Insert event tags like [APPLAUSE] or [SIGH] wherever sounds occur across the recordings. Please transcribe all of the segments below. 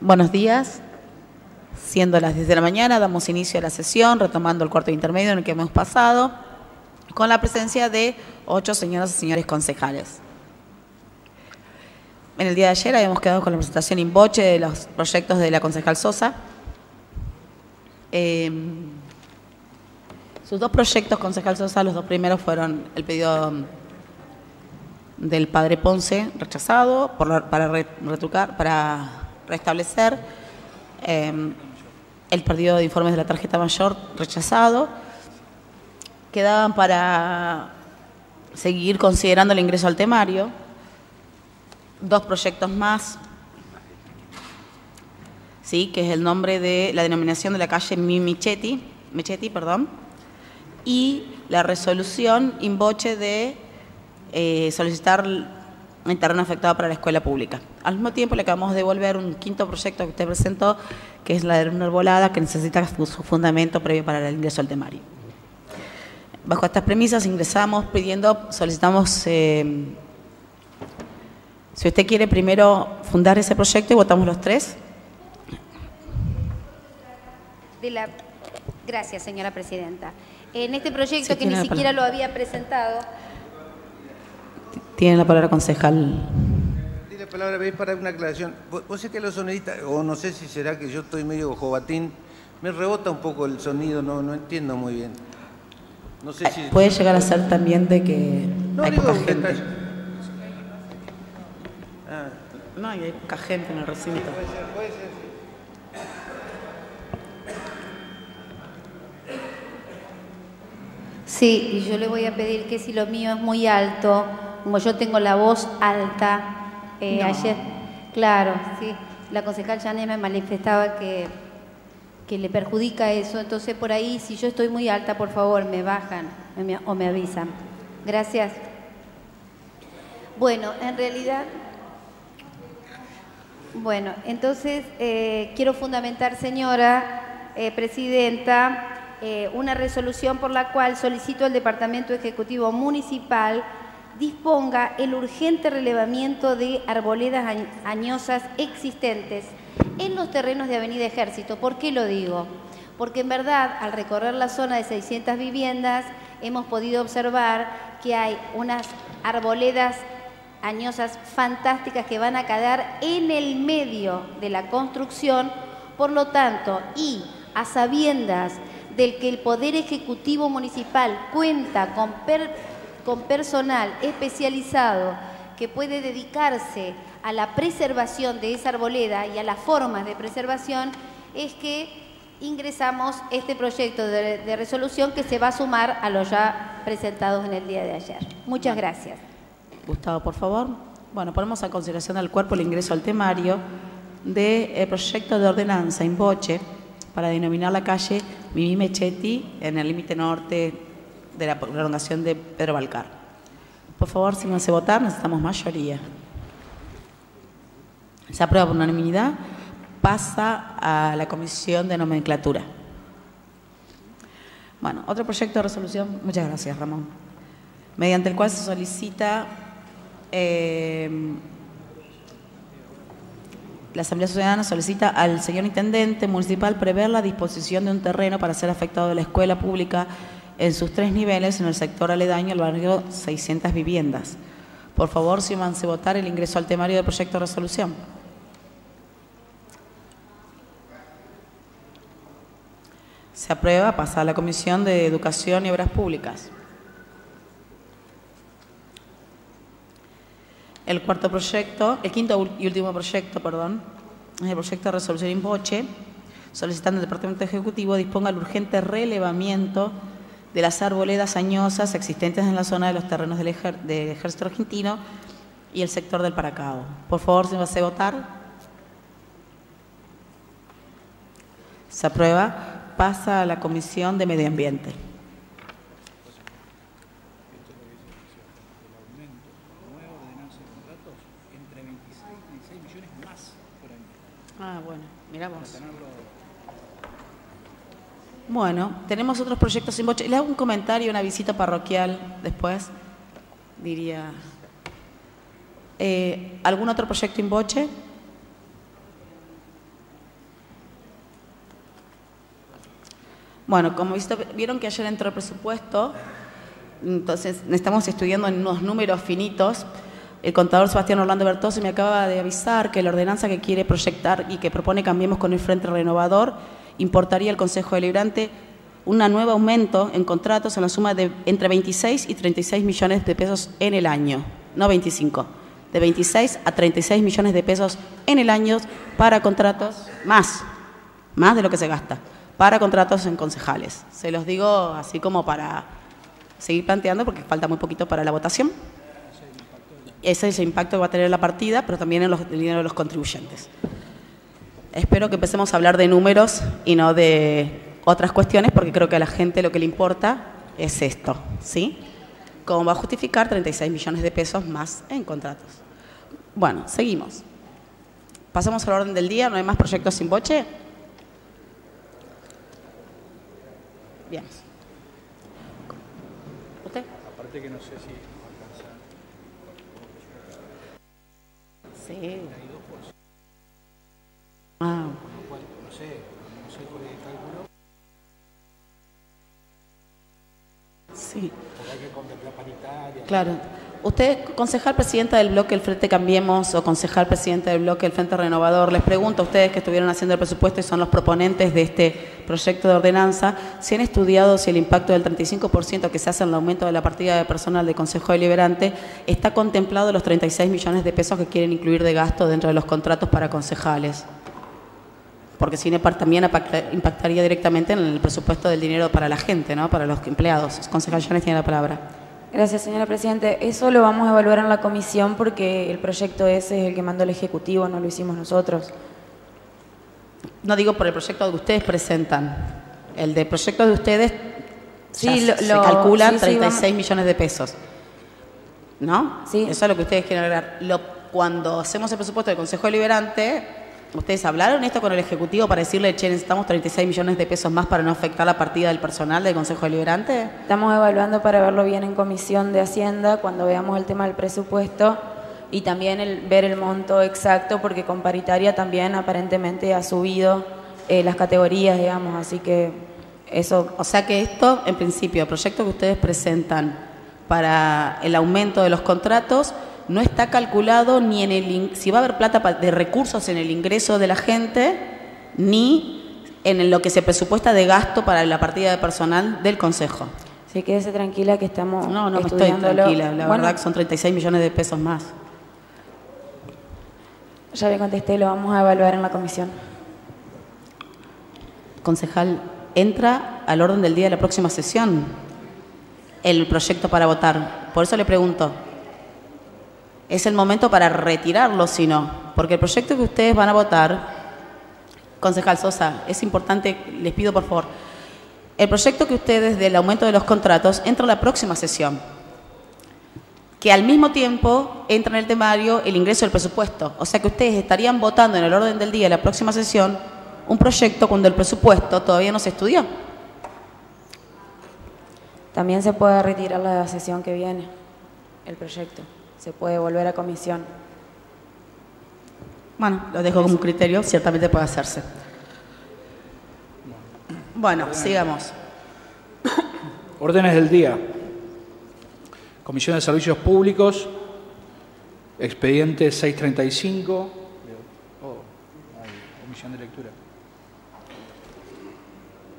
Buenos días. Siendo las 10 de la mañana, damos inicio a la sesión, retomando el cuarto intermedio en el que hemos pasado, con la presencia de ocho señoras y señores concejales. En el día de ayer habíamos quedado con la presentación in boche de los proyectos de la concejal Sosa. Eh, sus dos proyectos, concejal Sosa, los dos primeros fueron el pedido del padre Ponce rechazado por, para retrucar, para restablecer eh, el perdido de informes de la tarjeta mayor rechazado. Quedaban para seguir considerando el ingreso al temario. Dos proyectos más, ¿sí? que es el nombre de la denominación de la calle Michetti, Michetti perdón, y la resolución in boche de eh, solicitar el terreno afectado para la escuela pública. Al mismo tiempo le acabamos de devolver un quinto proyecto que usted presentó, que es la de una arbolada, que necesita su fundamento previo para el ingreso al temario. Bajo estas premisas ingresamos pidiendo, solicitamos, eh, si usted quiere primero fundar ese proyecto y votamos los tres. De la... Gracias, señora presidenta. En este proyecto que ni siquiera lo había presentado, tiene la palabra concejal. Tiene la palabra para una aclaración. Vos, sé que los sonidistas, o no sé si será que yo estoy medio jovatín, me rebota un poco el sonido, no, no entiendo muy bien. No sé si... Puede llegar a ser también de que no, hay poca gente. Ah. No, hay poca gente en el recinto. puede ser, puede ser. Sí, y yo le voy a pedir que si lo mío es muy alto, como yo tengo la voz alta, eh, ayer, claro, sí, la concejal Janet me manifestaba que, que le perjudica eso, entonces por ahí, si yo estoy muy alta, por favor, me bajan o me avisan. Gracias. Bueno, en realidad, bueno, entonces eh, quiero fundamentar, señora eh, Presidenta, una resolución por la cual solicito al Departamento Ejecutivo Municipal disponga el urgente relevamiento de arboledas añosas existentes en los terrenos de Avenida Ejército. ¿Por qué lo digo? Porque en verdad, al recorrer la zona de 600 viviendas, hemos podido observar que hay unas arboledas añosas fantásticas que van a quedar en el medio de la construcción, por lo tanto, y a sabiendas del que el Poder Ejecutivo Municipal cuenta con con personal especializado que puede dedicarse a la preservación de esa arboleda y a las formas de preservación, es que ingresamos este proyecto de, resolución que se va a sumar a los ya presentados en el día de ayer. Muchas gracias. Gustavo, por favor. Bueno, ponemos a consideración del cuerpo el ingreso al temario del proyecto de ordenanza en Boche para denominar la calle Mimi Mechetti en el límite norte de la prolongación de Pedro Balcar. Por favor, si no se votar, necesitamos mayoría. Se aprueba por unanimidad, pasa a la comisión de nomenclatura. Bueno, otro proyecto de resolución, muchas gracias Ramón, mediante el cual se solicita eh, la Asamblea Ciudadana solicita al señor Intendente Municipal prever la disposición de un terreno para ser afectado de la escuela pública en sus tres niveles en el sector aledaño al barrio 600 viviendas. Por favor, a votar el ingreso al temario del proyecto de resolución. Se aprueba, pasa a la Comisión de Educación y Obras Públicas. El cuarto proyecto, el quinto y último proyecto, perdón, es el proyecto de resolución in boche, solicitando al Departamento Ejecutivo disponga el urgente relevamiento de las arboledas añosas existentes en la zona de los terrenos del ejército argentino y el sector del Paracao. Por favor, si me hace votar. Se aprueba. Pasa a la Comisión de Medio Ambiente. Ah, bueno, miramos. Bueno, tenemos otros proyectos sin boche. Le hago un comentario, una visita parroquial después, diría. Eh, ¿Algún otro proyecto en boche? Bueno, como vieron que ayer entró el presupuesto, entonces estamos estudiando en unos números finitos. El contador Sebastián Orlando Bertoso me acaba de avisar que la ordenanza que quiere proyectar y que propone cambiemos con el Frente Renovador importaría al Consejo Deliberante un nuevo aumento en contratos en la suma de entre 26 y 36 millones de pesos en el año, no 25, de 26 a 36 millones de pesos en el año para contratos más, más de lo que se gasta, para contratos en concejales. Se los digo así como para seguir planteando porque falta muy poquito para la votación. Ese es el impacto que va a tener la partida, pero también en los, dinero de los contribuyentes. Espero que empecemos a hablar de números y no de otras cuestiones, porque creo que a la gente lo que le importa es esto, ¿sí? ¿Cómo va a justificar 36 millones de pesos más en contratos? Bueno, seguimos. Pasamos al orden del día, ¿no hay más proyectos sin boche? Bien. ¿Usted? Aparte que no sé si Sí. Ah. Sí. Claro. Usted, concejal presidenta del bloque El Frente Cambiemos o concejal presidente del bloque El Frente Renovador, les pregunto a ustedes que estuvieron haciendo el presupuesto y son los proponentes de este proyecto de ordenanza, si han estudiado si el impacto del 35% que se hace en el aumento de la partida de personal del Consejo Deliberante está contemplado los 36 millones de pesos que quieren incluir de gasto dentro de los contratos para concejales. Porque si también impacta- impactaría directamente en el presupuesto del dinero para la gente, ¿no? para los empleados. Concejal Llanes tiene la palabra. Gracias, señora Presidente. Eso lo vamos a evaluar en la comisión porque el proyecto ese es el que mandó el Ejecutivo, no lo hicimos nosotros. No digo por el proyecto que ustedes presentan. El de proyecto de ustedes Sí, lo- se calculan sí, sí, 36 vamos- millones de pesos. ¿No? Sí. Eso es lo que ustedes quieren agregar. Lo- cuando hacemos el presupuesto del Consejo Deliberante, ¿ustedes hablaron esto con el Ejecutivo para decirle, che, necesitamos 36 millones de pesos más para no afectar la partida del personal del Consejo Deliberante? Estamos evaluando para verlo bien en comisión de Hacienda cuando veamos el tema del presupuesto y también el, ver el monto exacto porque con paritaria también aparentemente ha subido eh, las categorías, digamos, así que eso O sea que esto, en principio, el proyecto que ustedes presentan para el aumento de los contratos no está calculado ni en el si va a haber plata de recursos en el ingreso de la gente ni en lo que se presupuesta de gasto para la partida de personal del Consejo. sí quédese tranquila que estamos No, no me estoy tranquila, la Bueno, verdad que son 36 millones de pesos más. Ya le contesté, lo vamos a evaluar en la comisión. Concejal, entra al orden del día de la próxima sesión el proyecto para votar. Por eso le pregunto, es el momento para retirarlo, si no, porque el proyecto que ustedes van a votar, concejal Sosa, es importante, les pido por favor, el proyecto que ustedes del aumento de los contratos entra a la próxima sesión, que al mismo tiempo entra en el temario el ingreso del presupuesto, o sea que ustedes estarían votando en el orden del día de la próxima sesión un proyecto cuando el presupuesto todavía no se estudió. También se puede retirar la sesión que viene, el proyecto. Se puede volver a comisión. Bueno, lo dejo como un criterio, ciertamente puede hacerse. Bueno, sigamos. Órdenes del día. Comisión de Servicios Públicos, expediente 635. Oh, hay comisión de lectura.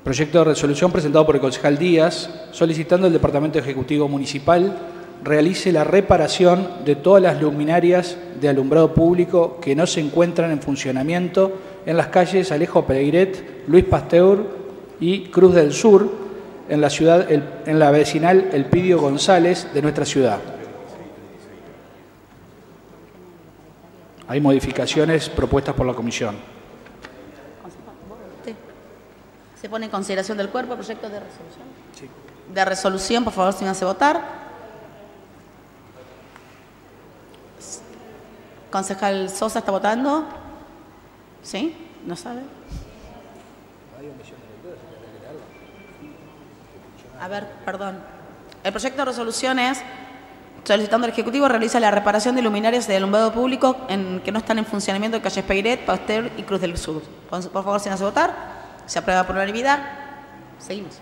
Proyecto de resolución presentado por el concejal Díaz, solicitando al Departamento Ejecutivo Municipal realice la reparación de todas las luminarias de alumbrado público que no se encuentran en funcionamiento en las calles Alejo Pereiret, Luis Pasteur y Cruz del Sur, en la, ciudad, en la vecinal Elpidio González de nuestra ciudad. Hay modificaciones propuestas por la comisión. ¿Se pone en consideración del cuerpo el proyecto de resolución? Sí. De resolución, por favor, si me hace votar. Concejal Sosa está votando. ¿Sí? ¿No sabe? A ver, perdón. El proyecto de resolución es solicitando al Ejecutivo realiza la reparación de luminarias de alumbrado público en, que no están en funcionamiento en calles Peiret, Pasteur y Cruz del Sur. Por favor, si me hace votar. Se aprueba por unanimidad. Seguimos.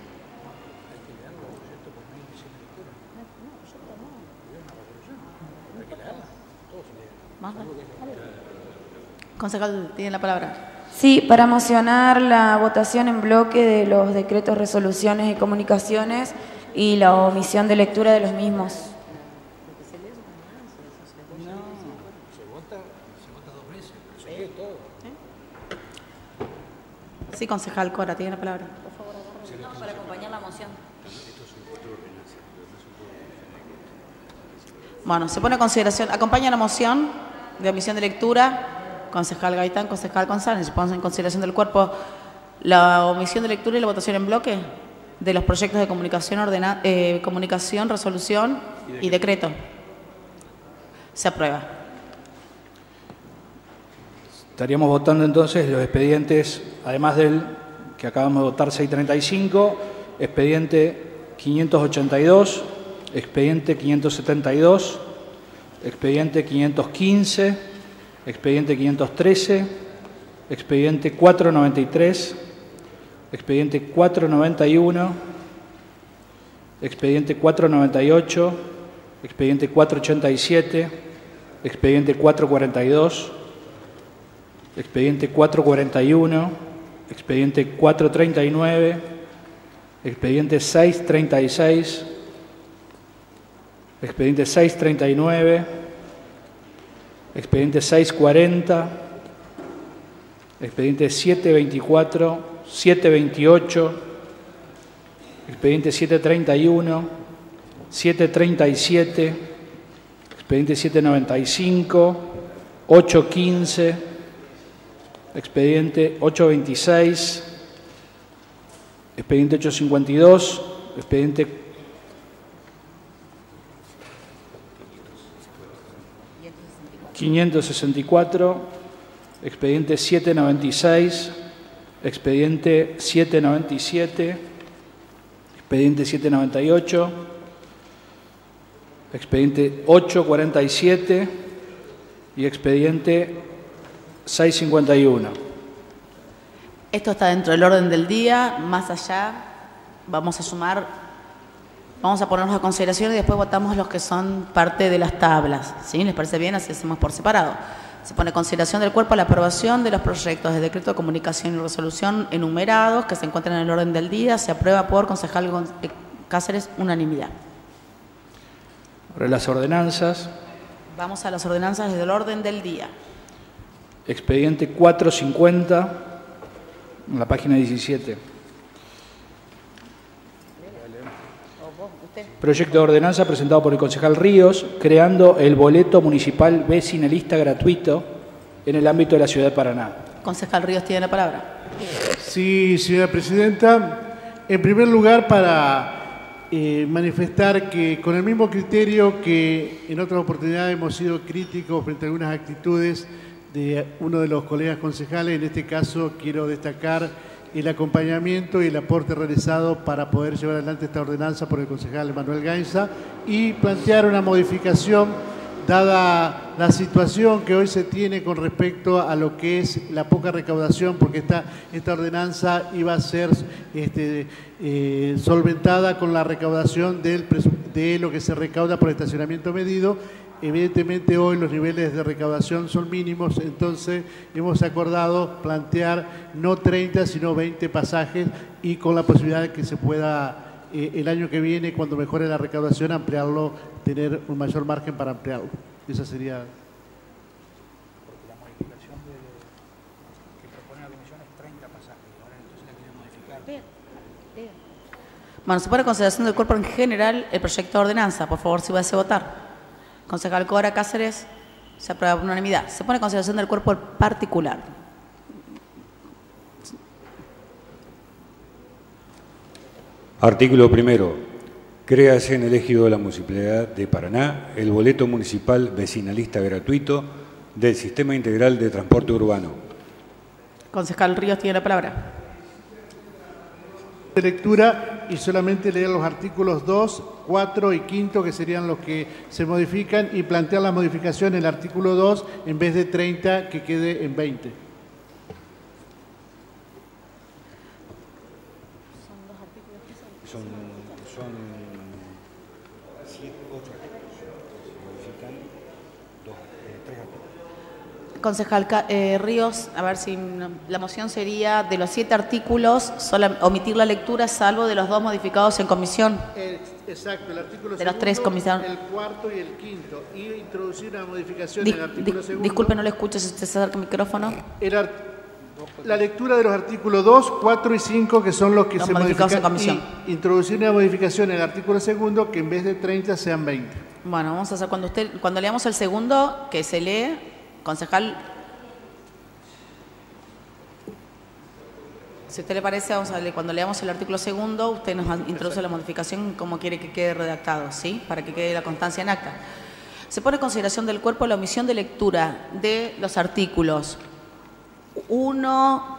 Concejal, tiene la palabra. Sí, para mocionar la votación en bloque de los decretos, resoluciones y comunicaciones y la omisión de lectura de los mismos. Sí, concejal Cora, tiene la palabra. para acompañar la moción. Bueno, se pone a consideración, acompaña la moción de omisión de lectura, concejal Gaitán, concejal González, se pone en consideración del cuerpo la omisión de lectura y la votación en bloque de los proyectos de comunicación, ordena, eh, comunicación, resolución y decreto. Se aprueba. Estaríamos votando entonces los expedientes, además del que acabamos de votar 635, expediente 582, expediente 572, expediente 515, expediente 513, expediente 493, expediente 491, expediente 498, expediente 487, expediente 442, expediente 441, expediente 439, expediente 636, expediente 639, expediente 640, expediente 724, 728, expediente 731, 737, expediente 795, 815, expediente 826, expediente 852, expediente 564, expediente 796, expediente 797, expediente 798, expediente 847 y expediente 651. Esto está dentro del orden del día, más allá vamos a sumar Vamos a ponernos a consideración y después votamos los que son parte de las tablas. ¿sí? ¿Les parece bien? Así hacemos por separado. Se pone a consideración del cuerpo la aprobación de los proyectos de decreto de comunicación y resolución enumerados que se encuentran en el orden del día. Se aprueba por concejal eh, Cáceres unanimidad. Ahora las ordenanzas. Vamos a las ordenanzas desde el orden del día. Expediente 450, en la página 17. Proyecto de ordenanza presentado por el concejal Ríos, creando el boleto municipal vecinalista gratuito en el ámbito de la ciudad de Paraná. Concejal Ríos tiene la palabra. Sí, señora presidenta. En primer lugar, para eh, manifestar que con el mismo criterio que en otras oportunidades hemos sido críticos frente a algunas actitudes de uno de los colegas concejales, en este caso quiero destacar el acompañamiento y el aporte realizado para poder llevar adelante esta ordenanza por el concejal Manuel Gainza y plantear una modificación dada la situación que hoy se tiene con respecto a lo que es la poca recaudación, porque esta, esta ordenanza iba a ser este, eh, solventada con la recaudación del, de lo que se recauda por estacionamiento medido Evidentemente hoy los niveles de recaudación son mínimos, entonces hemos acordado plantear no 30, sino 20 pasajes y con la posibilidad de que se pueda eh, el año que viene, cuando mejore la recaudación, ampliarlo, tener un mayor margen para ampliarlo. Esa sería... Porque la modificación de, que propone la comisión es 30 pasajes, ahora entonces la quieren modificar. Bueno, se pone consideración del cuerpo en general el proyecto de ordenanza. Por favor, si va a votar. Concejal Cora Cáceres, se aprueba por unanimidad. Se pone en consideración del cuerpo particular. Artículo primero. Créase en el ejido de la Municipalidad de Paraná el boleto municipal vecinalista gratuito del Sistema Integral de Transporte Urbano. Concejal Ríos tiene la palabra. De lectura y solamente leer los artículos 2, 4 y 5 que serían los que se modifican y plantear la modificación en el artículo 2 en vez de 30 que quede en 20. son, son siete, ocho artículos. Se modifican dos, eh, tres artículos. Concejal eh, Ríos, a ver si la moción sería de los siete artículos, sola- omitir la lectura salvo de los dos modificados en comisión. Eh, Exacto, el artículo De los tres segundo, el cuarto y el quinto. Y introducir una modificación Di- en el artículo di- segundo. disculpe, no le escucho si usted se acerca al micrófono. El la lectura de los artículos 2, 4 y 5, que son los que Los se modificados en modifican. comisión. Y introducir una modificación en el artículo segundo, que en vez de 30 sean 20. Bueno, vamos a hacer cuando usted cuando leamos el segundo que se lee, concejal Si usted le parece, vamos a cuando leamos el artículo segundo, usted nos introduce la modificación como quiere que quede redactado, ¿sí? Para que quede la constancia en acta. Se pone en consideración del cuerpo la omisión de lectura de los artículos 1,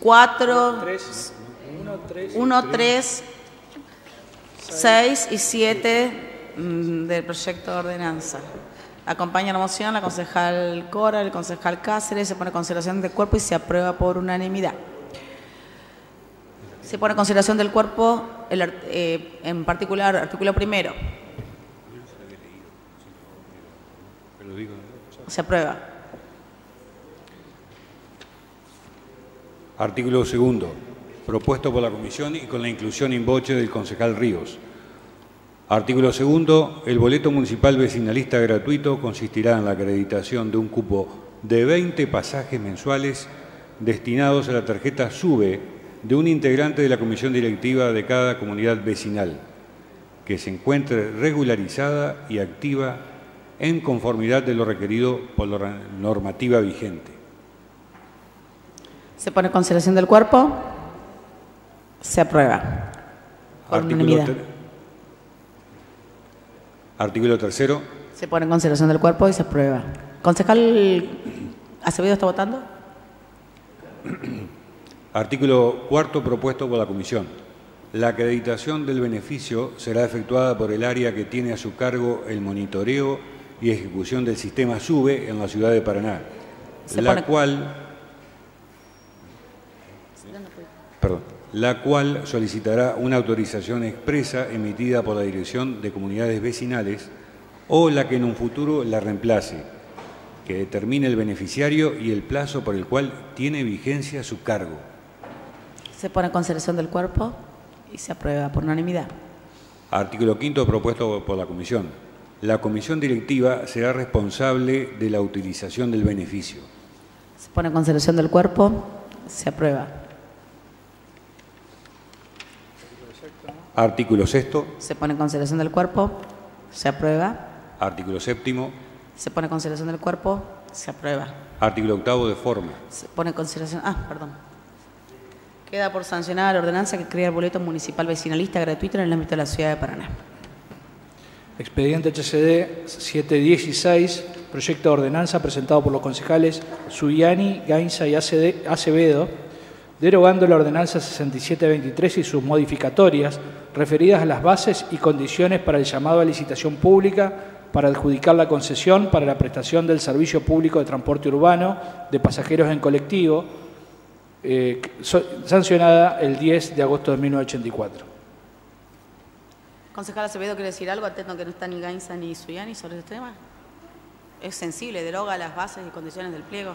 4, Tres, uno, tres, 1, 3, 6 y 7 mm, del proyecto de ordenanza. Acompaña la moción la concejal Cora, el concejal Cáceres, se pone en consideración del cuerpo y se aprueba por unanimidad. Se pone en consideración del cuerpo, eh, en particular, artículo primero, se aprueba. Artículo segundo, propuesto por la comisión y con la inclusión in voce del concejal Ríos. Artículo segundo, el boleto municipal vecinalista gratuito consistirá en la acreditación de un cupo de 20 pasajes mensuales destinados a la tarjeta SUBE de un integrante de la comisión directiva de cada comunidad vecinal, que se encuentre regularizada y activa en conformidad de lo requerido por la normativa vigente. Se pone en consideración del cuerpo, se aprueba. Por Artículo, unanimidad. Artículo tercero. Se pone en consideración del cuerpo y se aprueba. Concejal Acevedo está votando. [CLEARS THROAT] Artículo cuarto propuesto por la Comisión. La acreditación del beneficio será efectuada por el área que tiene a su cargo el monitoreo y ejecución del sistema SUBE en la ciudad de Paraná, Se la pone- cual perdón, la cual solicitará una autorización expresa emitida por la Dirección de Comunidades Vecinales o la que en un futuro la reemplace, que determine el beneficiario y el plazo por el cual tiene vigencia su cargo. Se pone en consideración del cuerpo y se aprueba por unanimidad. Artículo quinto propuesto por la Comisión. La Comisión Directiva será responsable de la utilización del beneficio. Se pone en consideración del cuerpo, se aprueba. Artículo sexto. Se pone en consideración del cuerpo, se aprueba. Artículo séptimo. Se pone en consideración del cuerpo, se aprueba. Artículo octavo de forma. Se pone en consideración. Ah, perdón. Queda por sancionar la ordenanza que crea el boleto municipal vecinalista gratuito en el ámbito de la ciudad de Paraná. Expediente HCD 716, proyecto de ordenanza presentado por los concejales Suyani, Gainza y Acevedo, derogando la ordenanza 6723 y sus modificatorias referidas a las bases y condiciones para el llamado a licitación pública para adjudicar la concesión para la prestación del servicio público de transporte urbano de pasajeros en colectivo, eh, sancionada el 10 de agosto de 1984. Concejal Acevedo, ¿quiere decir algo? Atento que no está ni Gainza ni Suyani sobre este tema. Es sensible, deroga las bases y condiciones del pliego.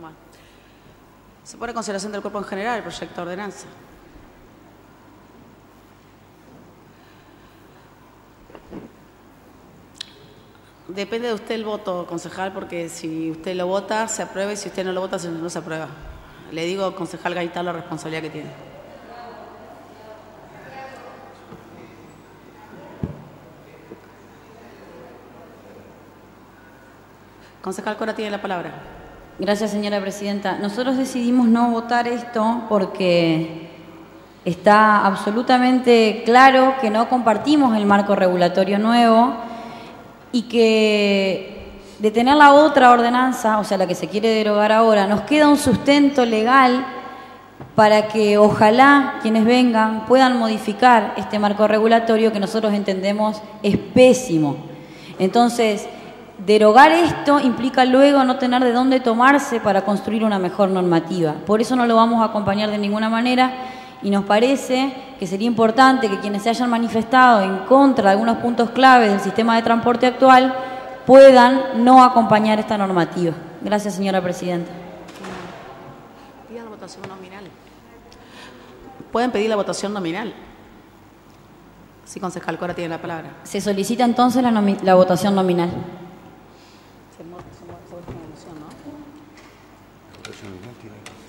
Bueno. Se pone en consideración del cuerpo en general el proyecto de ordenanza. Depende de usted el voto, concejal, porque si usted lo vota, se aprueba y si usted no lo vota, no se aprueba. Le digo, concejal Gaitán, la responsabilidad que tiene. Concejal Cora tiene la palabra. Gracias, señora presidenta. Nosotros decidimos no votar esto porque está absolutamente claro que no compartimos el marco regulatorio nuevo y que de tener la otra ordenanza, o sea, la que se quiere derogar ahora, nos queda un sustento legal para que ojalá quienes vengan puedan modificar este marco regulatorio que nosotros entendemos es pésimo. Entonces, derogar esto implica luego no tener de dónde tomarse para construir una mejor normativa. Por eso no lo vamos a acompañar de ninguna manera y nos parece que sería importante que quienes se hayan manifestado en contra de algunos puntos claves del sistema de transporte actual puedan no acompañar esta normativa. Gracias, señora presidenta. Pida la votación nominal. Pueden pedir la votación nominal. Sí, concejal Cora tiene la palabra. Se solicita entonces la votación nominal. Se mo- se mo- se vota como moción, ¿no?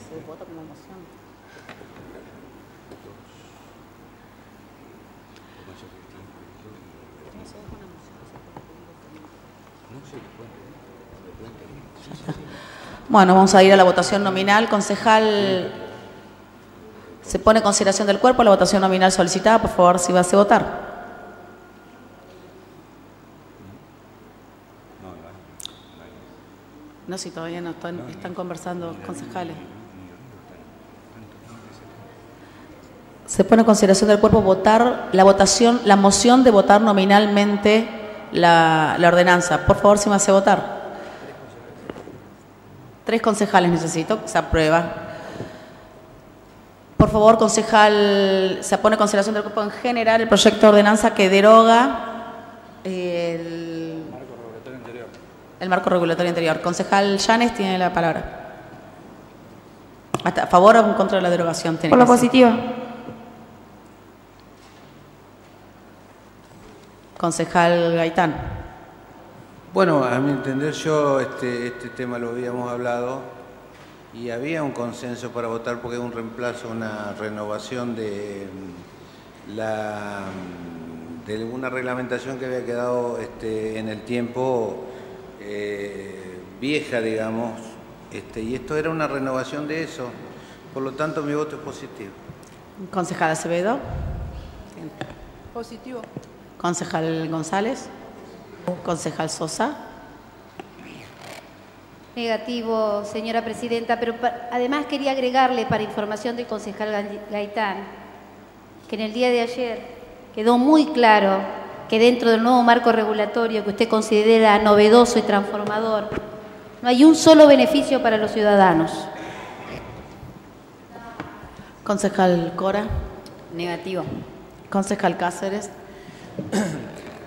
Se vota como moción. Bueno, vamos a ir a la votación nominal. Concejal, se pone en consideración del cuerpo la votación nominal solicitada. Por favor, si va a votar. No, si todavía no están, están conversando concejales. Se pone en consideración del cuerpo votar la votación, la moción de votar nominalmente la, la ordenanza. Por favor, si me hace votar. Tres concejales necesito, se aprueba. Por favor, concejal, se pone en consideración del cuerpo en general el proyecto de ordenanza que deroga el, el marco regulatorio anterior. Concejal Llanes tiene la palabra. ¿A favor o en contra de la derogación? Tiene Por ser. positiva. Concejal Gaitán. Bueno, a mi entender yo este, este tema lo habíamos hablado y había un consenso para votar porque es un reemplazo, una renovación de mm, la mm, de una reglamentación que había quedado este, en el tiempo eh, vieja, digamos, este, y esto era una renovación de eso. Por lo tanto, mi voto es positivo. Concejal Acevedo. Positivo. Concejal González. Concejal Sosa. Negativo, señora presidenta, pero además quería agregarle para información del concejal Ga- Gaitán que en el día de ayer quedó muy claro que dentro del nuevo marco regulatorio que usted considera novedoso y transformador, no hay un solo beneficio para los ciudadanos. Concejal Cora. Negativo. Concejal Cáceres.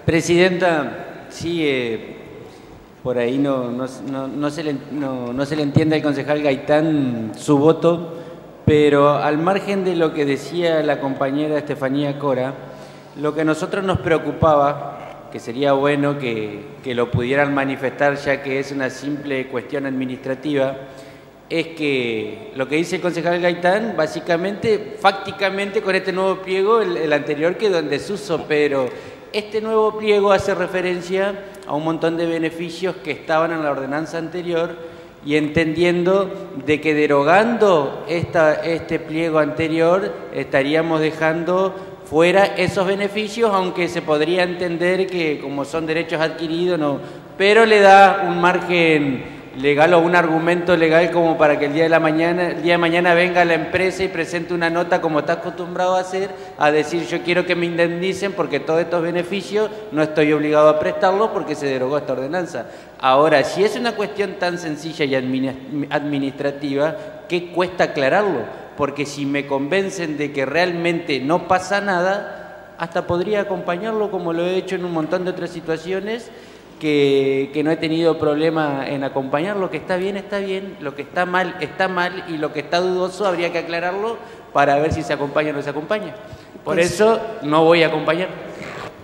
Presidenta, sí, eh, por ahí no, no, no- no se le, no- se le entiende al concejal Gaitán su voto, pero al margen de lo que decía la compañera Estefanía Cora, lo que a nosotros nos preocupaba, que sería bueno que, que lo pudieran manifestar ya que es una simple cuestión administrativa, es que lo que dice el concejal Gaitán, básicamente, fácticamente con este nuevo pliego, el, el anterior quedó en desuso, pero este nuevo pliego hace referencia a un montón de beneficios que estaban en la ordenanza anterior y entendiendo de que derogando esta, este pliego anterior estaríamos dejando fuera esos beneficios, aunque se podría entender que como son derechos adquiridos, no, pero le da un margen legal o un argumento legal como para que el día de la mañana, el día de mañana venga la empresa y presente una nota como está acostumbrado a hacer, a decir yo quiero que me indemnicen porque todos estos beneficios no estoy obligado a prestarlos porque se derogó esta ordenanza. Ahora, si es una cuestión tan sencilla y admini- administrativa, ¿qué cuesta aclararlo? Porque si me convencen de que realmente no pasa nada, hasta podría acompañarlo como lo he hecho en un montón de otras situaciones que, que no he tenido problema en acompañar. Lo que está bien está bien, lo que está mal está mal y lo que está dudoso habría que aclararlo para ver si se acompaña o no se acompaña. Por eso no voy a acompañar.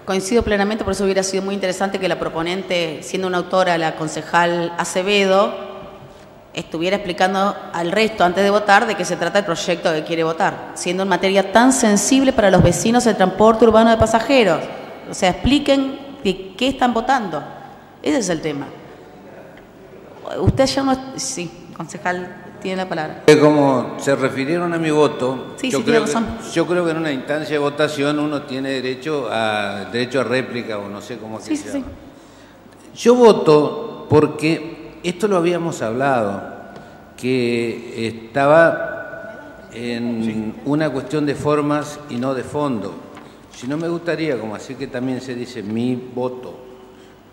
Coincido plenamente, por eso hubiera sido muy interesante que la proponente, siendo una autora, la concejal Acevedo, estuviera explicando al resto antes de votar de qué se trata el proyecto que quiere votar, siendo en materia tan sensible para los vecinos del transporte urbano de pasajeros. O sea, expliquen de qué están votando. Ese es el tema. Usted ya no... Sí, concejal, tiene la palabra. Como se refirieron a mi voto, Sí, yo, sí, creo tiene que, yo creo que en una instancia de votación uno tiene derecho a derecho a réplica o no sé cómo Sí, se sí. llama. Yo voto porque esto lo habíamos hablado, que estaba en una cuestión de formas y no de fondo. Si no me gustaría, como así que también se dice, mi voto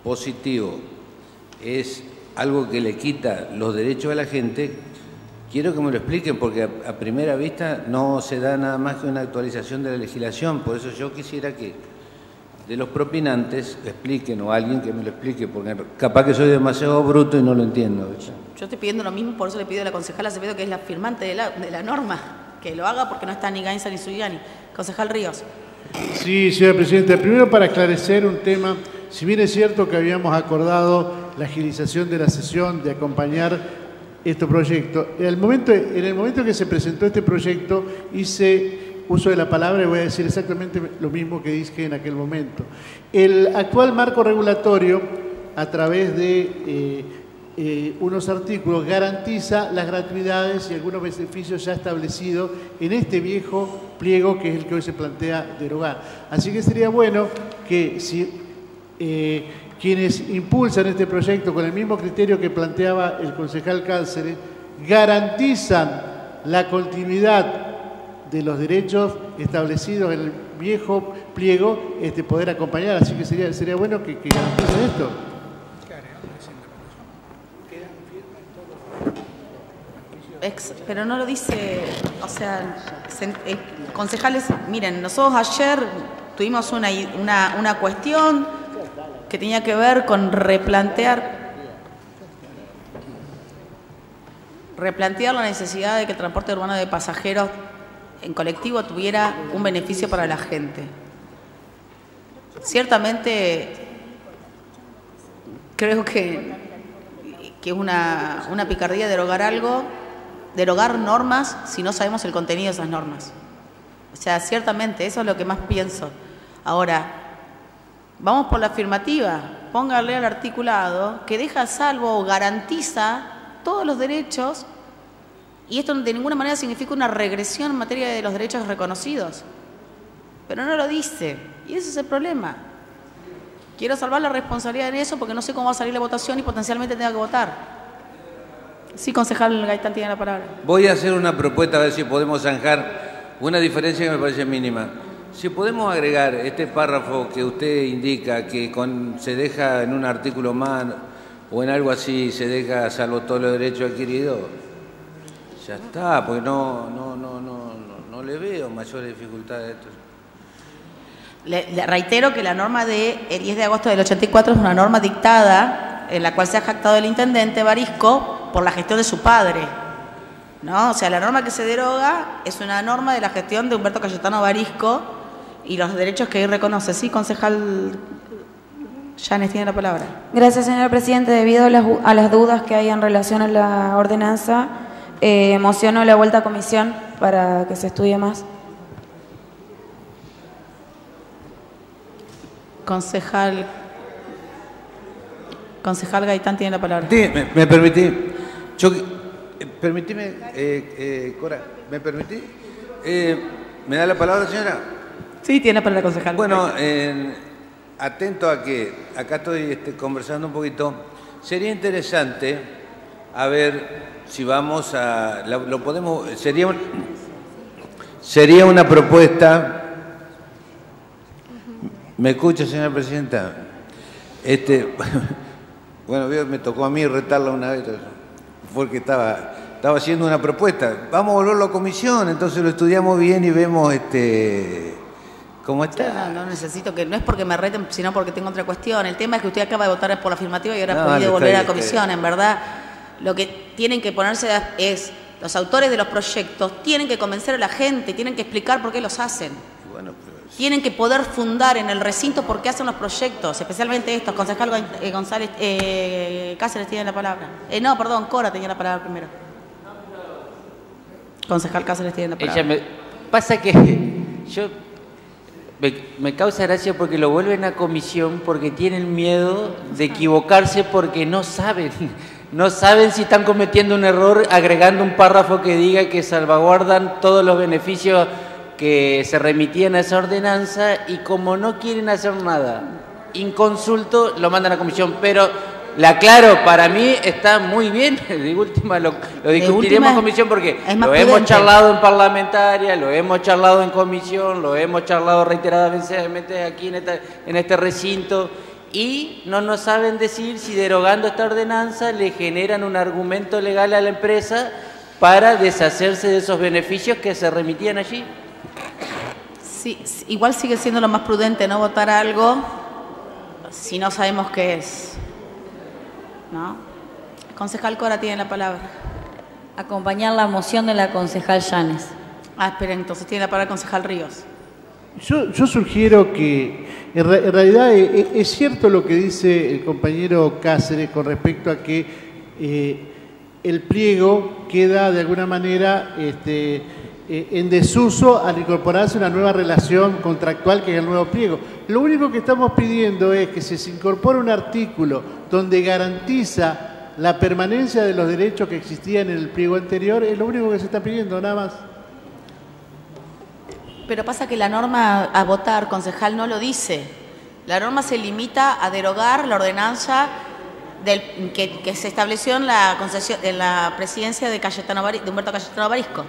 positivo es algo que le quita los derechos a la gente, quiero que me lo expliquen porque a, a primera vista no se da nada más que una actualización de la legislación. Por eso yo quisiera que de los propinantes expliquen o alguien que me lo explique, porque capaz que soy demasiado bruto y no lo entiendo. Yo estoy pidiendo lo mismo, por eso le pido a la concejala Acevedo, que es la firmante de la, de la norma, que lo haga porque no está ni Gainza ni Suyani. Concejal Ríos. Sí, señora Presidenta. Primero para aclarecer un tema, si bien es cierto que habíamos acordado la agilización de la sesión, de acompañar este proyecto, en el momento, en el momento que se presentó este proyecto hice uso de la palabra y voy a decir exactamente lo mismo que dije en aquel momento. El actual marco regulatorio, a través de eh, eh, unos artículos, garantiza las gratuidades y algunos beneficios ya establecidos en este viejo pliego que es el que hoy se plantea derogar. Así que sería bueno que si eh, quienes impulsan este proyecto con el mismo criterio que planteaba el concejal Cáceres, garantizan la continuidad de los derechos establecidos en el viejo pliego, este, poder acompañar. Así que sería, sería bueno que, que garanticen esto. Pero no lo dice, o sea, se- eh, concejales, miren, nosotros ayer tuvimos una, una, una cuestión que tenía que ver con replantear, replantear la necesidad de que el transporte urbano de pasajeros en colectivo tuviera un beneficio para la gente. Ciertamente, creo que que es una, una picardía derogar algo, derogar normas si no sabemos el contenido de esas normas. O sea, ciertamente, eso es lo que más pienso. Ahora, vamos por la afirmativa, póngale al articulado que deja a salvo o garantiza todos los derechos y esto de ninguna manera significa una regresión en materia de los derechos reconocidos. Pero no lo dice, y ese es el problema. Quiero salvar la responsabilidad en eso porque no sé cómo va a salir la votación y potencialmente tenga que votar. Sí, concejal Gaitán tiene la palabra. Voy a hacer una propuesta a ver si podemos zanjar una diferencia que me parece mínima. Si podemos agregar este párrafo que usted indica que con, se deja en un artículo más o en algo así se deja salvo todos los derechos adquiridos, ya está, porque no, no, no, no, no, no le veo mayores dificultades a esto. Le, reitero que la norma de el 10 de agosto del 84 es una norma dictada en la cual se ha jactado el intendente Barisco por la gestión de su padre. ¿no? O sea, la norma que se deroga es una norma de la gestión de Humberto Cayetano Barisco y los derechos que él reconoce. Sí, concejal Yanes tiene la palabra. Gracias, señor presidente. Debido a las, a las dudas que hay en relación a la ordenanza, eh, mociono la vuelta a comisión para que se estudie más. Concejal. Concejal Gaitán tiene la palabra. Sí, me, me permití. Yo, eh, permitime, eh, eh, Cora, ¿me permití? Eh, ¿Me da la palabra, señora? Sí, tiene la palabra, concejal. Bueno, atento a que acá estoy este, conversando un poquito, sería interesante a ver si vamos a, lo, podemos, sería, sería una propuesta, ¿me escucha, señora presidenta? Este, [LAUGHS] bueno, me tocó a mí retarla una vez, porque estaba, estaba haciendo una propuesta. Vamos a volverlo a comisión, entonces lo estudiamos bien y vemos este, cómo está. No, no necesito que, no es porque me reten, sino porque tengo otra cuestión. El tema es que usted acaba de votar por la afirmativa y ahora No, le volver a la comisión. En verdad, lo que tienen que ponerse es, los autores de los proyectos tienen que convencer a la gente, tienen que explicar por qué los hacen. Bueno, pero- Tienen que poder fundar en el recinto por qué hacen los proyectos, especialmente estos. Concejal eh, González eh, Cáceres tiene la palabra. Eh, no, perdón, Cora tenía la palabra primero. Concejal Cáceres tiene la palabra. Ella me, pasa que [LAUGHS] yo me, causa gracia porque lo vuelven a comisión porque tienen miedo de equivocarse porque no saben. [LAUGHS] No saben si están cometiendo un error agregando un párrafo que diga que salvaguardan todos los beneficios que se remitían a esa ordenanza y como no quieren hacer nada inconsulto, lo mandan a comisión. Pero la aclaro, para mí está muy bien. [LAUGHS] De última lo, lo discutiremos en comisión porque lo hemos charlado en parlamentaria, lo hemos charlado en comisión, lo hemos charlado reiteradamente aquí en, esta- en este recinto y no nos saben decir si derogando esta ordenanza le generan un argumento legal a la empresa para deshacerse de esos beneficios que se remitían allí. Sí, igual sigue siendo lo más prudente no votar algo si no sabemos qué es. ¿No? Concejal Cora tiene la palabra. Acompañar la moción de la concejal Llanes. Ah, esperen, entonces tiene la palabra el concejal Ríos. Yo, yo sugiero que en, re- en realidad eh, eh, es, cierto lo que dice el compañero Cáceres con respecto a que eh, el pliego queda de alguna manera este, eh, en desuso al incorporarse una nueva relación contractual que es el nuevo pliego. Lo único que estamos pidiendo es que se incorpore un artículo donde garantiza la permanencia de los derechos que existían en el pliego anterior, es lo único que se está pidiendo, nada más. Pero pasa que la norma a votar, concejal, no lo dice. La norma se limita a derogar la ordenanza del- que, se estableció en la, concesión, en la presidencia de, Cayetano de Humberto Cayetano Barisco.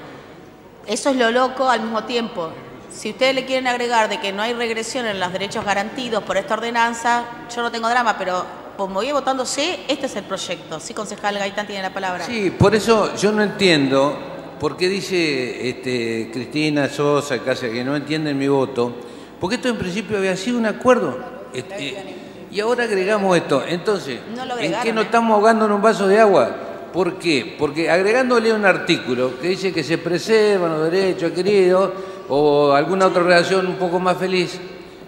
Eso es lo loco al mismo tiempo. Si ustedes le quieren agregar de que no hay regresión en los derechos garantidos por esta ordenanza, yo no tengo drama, pero como voy votando sí, este es el proyecto. Sí, concejal Gaitán tiene la palabra. Sí, por eso yo no entiendo por qué dice este, Cristina Sosa, casi que no entienden mi voto, porque esto en principio había sido un acuerdo. Este, y ahora agregamos esto. Entonces, No ¿en qué nos ¿eh? estamos ahogando en un vaso de agua? ¿Por qué? Porque agregándole un artículo que dice que se preservan los derechos adquiridos o alguna otra redacción un poco más feliz,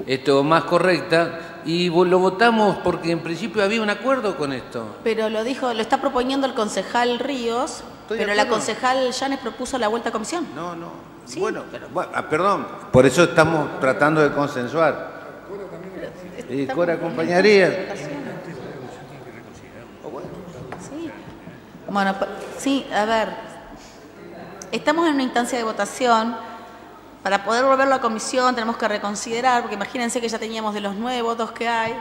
esto más correcta, y lo votamos porque en principio había un acuerdo con esto. Pero lo dijo, lo está proponiendo el concejal Ríos, Estoy pero la concejal Llanes propuso la vuelta a comisión. No, no. Sí, bueno, pero- bueno, ah, perdón. Por eso estamos tratando de consensuar. Y Cora acompañaría. Sí. Bueno, sí, a ver. Estamos en una instancia de votación. Para poder volverlo a comisión tenemos que reconsiderar, porque imagínense que ya teníamos de los nueve votos que hay,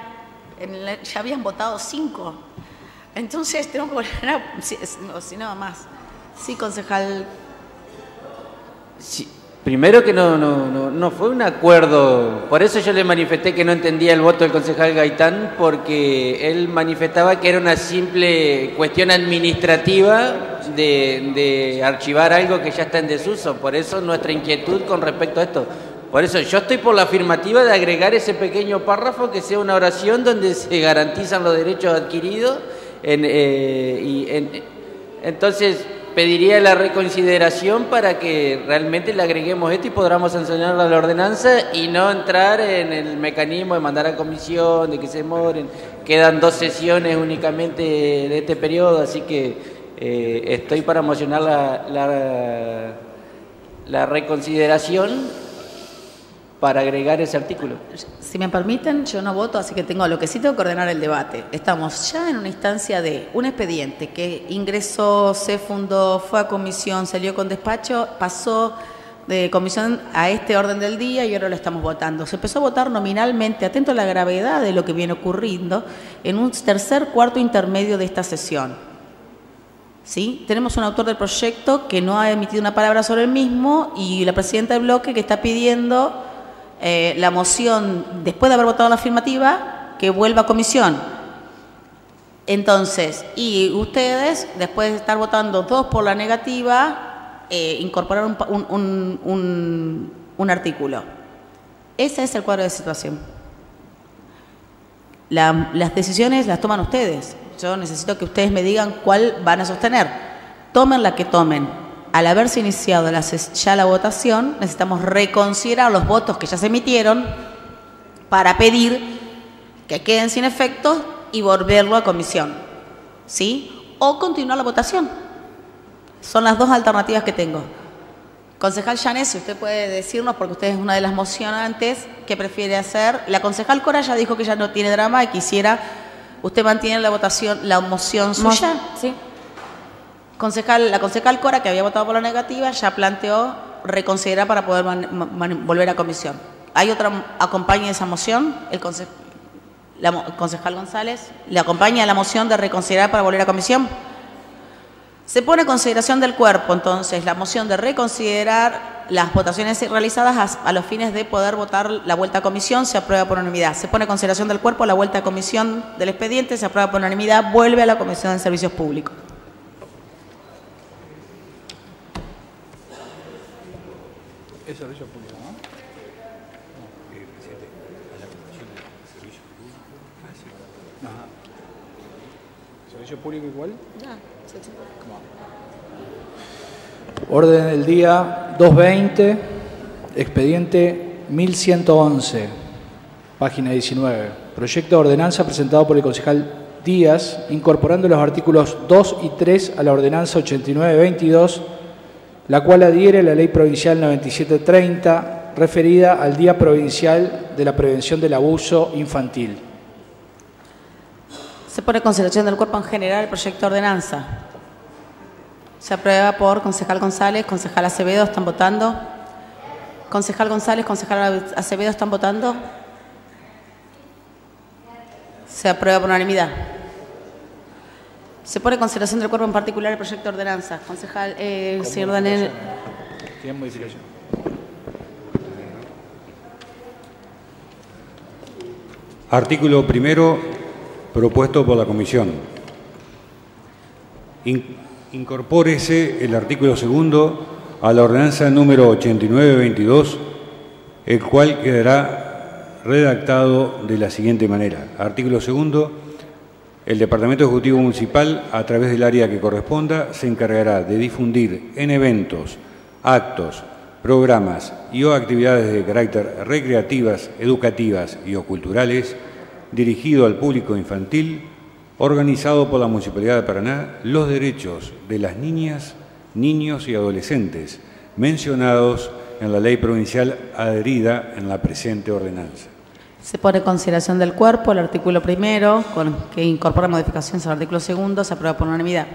ya habían votado cinco. Entonces tenemos que volver a... [LAUGHS] Si, no, si no, más. Sí, concejal. Sí, Primero que no, no, no, no fue un acuerdo, por eso yo le manifesté que no entendía el voto del concejal Gaitán, porque él manifestaba que era una simple cuestión administrativa de, archivar algo que ya está en desuso, por eso nuestra inquietud con respecto a esto. Por eso yo estoy por la afirmativa de agregar ese pequeño párrafo que sea una oración donde se garantizan los derechos adquiridos en, eh, y en, entonces pediría la reconsideración para que realmente le agreguemos esto y podamos sancionar la ordenanza y no entrar en el mecanismo de mandar a comisión, de que se demoren. Quedan dos sesiones únicamente de este periodo, así que eh, estoy para mocionar la, la, la reconsideración para agregar ese artículo. Si me permiten, yo no voto, así que tengo lo que sí tengo que ordenar el debate. Estamos ya en una instancia de un expediente que ingresó, se fundó, fue a comisión, salió con despacho, pasó de comisión a este orden del día y ahora lo estamos votando. Se empezó a votar nominalmente, atento a la gravedad de lo que viene ocurriendo, en un tercer cuarto intermedio de esta sesión. ¿Sí? Tenemos un autor del proyecto que no ha emitido una palabra sobre el mismo y la presidenta del bloque que está pidiendo eh, la moción, después de haber votado la afirmativa, que vuelva a comisión. Entonces, y ustedes, después de estar votando dos por la negativa, eh, incorporar un, un- un- artículo. Ese es el cuadro de situación. La- las decisiones las toman ustedes. Yo necesito que ustedes me digan cuál van a sostener. Tomen la que tomen. Al haberse iniciado la ya la votación, necesitamos reconsiderar los votos que ya se emitieron para pedir que queden sin efecto y volverlo a comisión. ¿Sí? O continuar la votación. Son las dos alternativas que tengo. Concejal si usted puede decirnos, porque usted es una de las mocionantes, ¿qué prefiere hacer? La concejal Cora ya dijo que ya no tiene drama y quisiera, usted mantiene la votación, la moción suya. Sí. Concejal, la concejal Cora, que había votado por la negativa, ya planteó reconsiderar para poder volver a comisión. ¿Hay otra, acompaña esa moción? El la concejal González, ¿le acompaña la moción de reconsiderar para volver a comisión? Se pone consideración del cuerpo, entonces, la moción de reconsiderar las votaciones realizadas a, los fines de poder votar la vuelta a comisión, se aprueba por unanimidad. Se pone consideración del cuerpo, la vuelta a comisión del expediente, se aprueba por unanimidad, vuelve a la Comisión de Servicios Públicos. Es servicio público, ¿no? Ajá. ¿Servicio público igual? Orden del día 220, expediente 1111, página 19. Proyecto de ordenanza presentado por el concejal Díaz, incorporando los artículos 2 y 3 a la ordenanza 8922, la cual adhiere a la ley provincial 9730, referida al Día Provincial de la Prevención del Abuso Infantil. Se pone en consideración del cuerpo en general el proyecto de ordenanza. Se aprueba por concejal González, concejal Acevedo, ¿están votando? Concejal González, concejal Acevedo, ¿están votando? Se aprueba por unanimidad. Se pone en consideración del cuerpo en particular el proyecto de ordenanza. Concejal, eh, señor Daniel. ¿Tiene modificación? Artículo primero propuesto por la comisión. In- incorpórese el artículo segundo a la ordenanza número 8922, el cual quedará redactado de la siguiente manera. Artículo segundo. El Departamento Ejecutivo Municipal, a través del área que corresponda, se encargará de difundir en eventos, actos, programas y o actividades de carácter recreativas, educativas y o culturales dirigido al público infantil, organizado por la Municipalidad de Paraná, los derechos de las niñas, niños y adolescentes mencionados en la ley provincial adherida en la presente ordenanza. Se pone en consideración del cuerpo el artículo primero, con, que incorpora modificaciones al artículo segundo, se aprueba por unanimidad.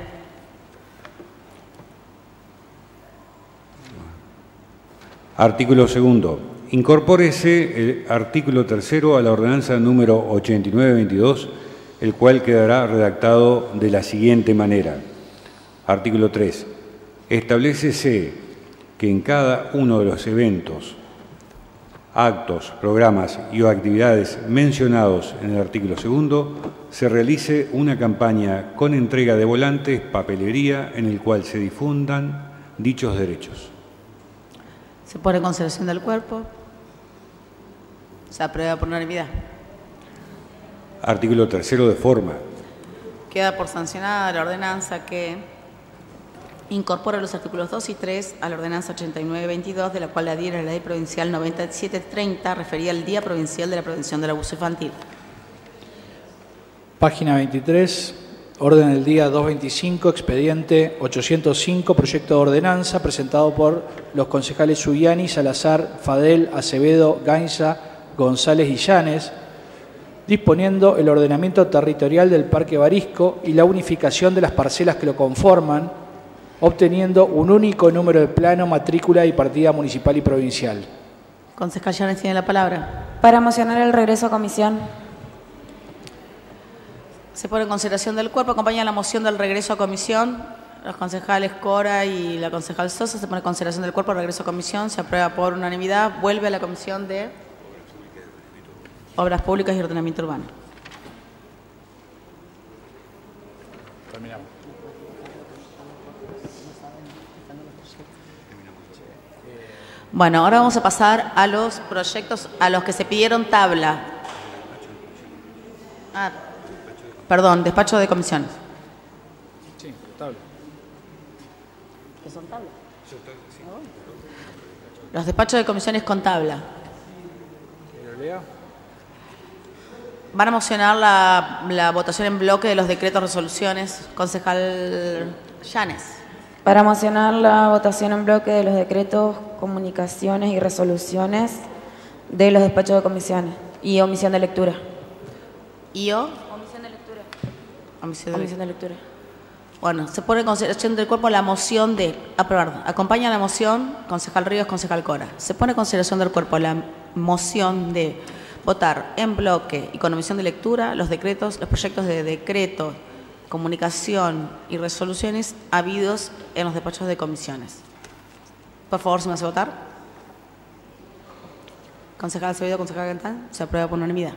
Artículo segundo. Incorpórese el artículo tercero a la ordenanza número 8922, el cual quedará redactado de la siguiente manera. Artículo 3. Establecese que en cada uno de los eventos, actos, programas y o actividades mencionados en el artículo segundo, se realice una campaña con entrega de volantes, papelería, en el cual se difundan dichos derechos. Se pone en consideración del cuerpo. Se aprueba por unanimidad. Artículo tercero de forma. Queda por sancionada la ordenanza que incorpora los artículos 2 y 3 a la ordenanza 8922, de la cual adhiere la ley provincial 9730, referida al Día Provincial de la Prevención del Abuso Infantil. Página 23, orden del día 225, expediente 805, proyecto de ordenanza presentado por los concejales Suyani, Salazar, Fadel, Acevedo, Gainza, González y Llanes, disponiendo el ordenamiento territorial del Parque Barisco y la unificación de las parcelas que lo conforman, obteniendo un único número de plano, matrícula y partida municipal y provincial. Concejal Llanes tiene la palabra. Para mocionar el regreso a comisión. Se pone en consideración del cuerpo, acompaña la moción del regreso a comisión. Los concejales Cora y la concejal Sosa se pone en consideración del cuerpo, regreso a comisión, se aprueba por unanimidad, vuelve a la comisión de Obras Públicas y Ordenamiento Urbano. Bueno, ahora vamos a pasar a los proyectos a los que se pidieron tabla. Ah, perdón, despacho de comisiones. Sí, tabla. ¿Qué son tablas? Los despachos de comisiones con tabla. Van a mocionar la, la votación en bloque de los decretos resoluciones. Concejal Llanes. Para mocionar la votación en bloque de los decretos, comunicaciones y resoluciones de los despachos de comisiones y omisión de lectura. ¿IO? Omisión de lectura. Omisión de- Omisión de lectura. Bueno, se pone en consideración del cuerpo la moción de aprobar. Acompaña la moción, concejal Ríos, concejal Cora. Se pone en consideración del cuerpo la moción de votar en bloque y con omisión de lectura los decretos, los proyectos de decreto, comunicación y resoluciones habidos en los despachos de comisiones. Por favor, ¿se me hace votar? Concejal Acevedo, concejal Gantán, se aprueba por unanimidad.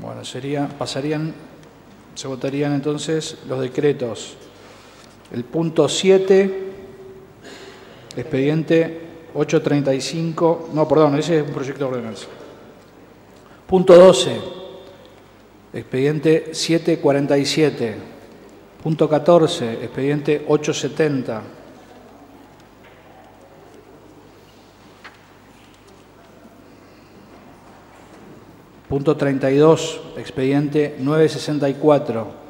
Bueno, sería, pasarían, se votarían entonces los decretos. El punto 7, expediente 835, no, perdón, ese es un proyecto de ordenanza. Punto 12, expediente 747. Punto 14, expediente 870. Punto 32, expediente 964.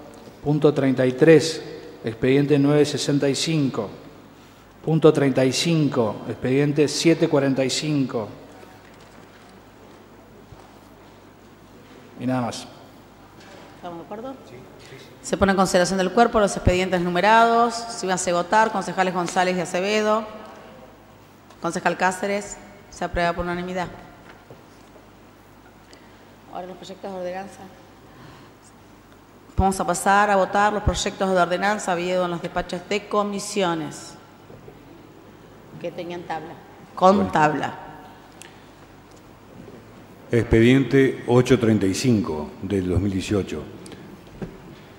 Punto 33, expediente 965. Punto 35, expediente 745. Y nada más. ¿Estamos de acuerdo? Se pone en consideración del cuerpo los expedientes numerados. Se iban a votar, concejales González y Acevedo. Concejal Cáceres. Se aprueba por unanimidad. Ahora los proyectos de ordenanza. Vamos a pasar a votar los proyectos de ordenanza habido en los despachos de comisiones. Que tenían tabla. Con tabla. Expediente 835 del 2018.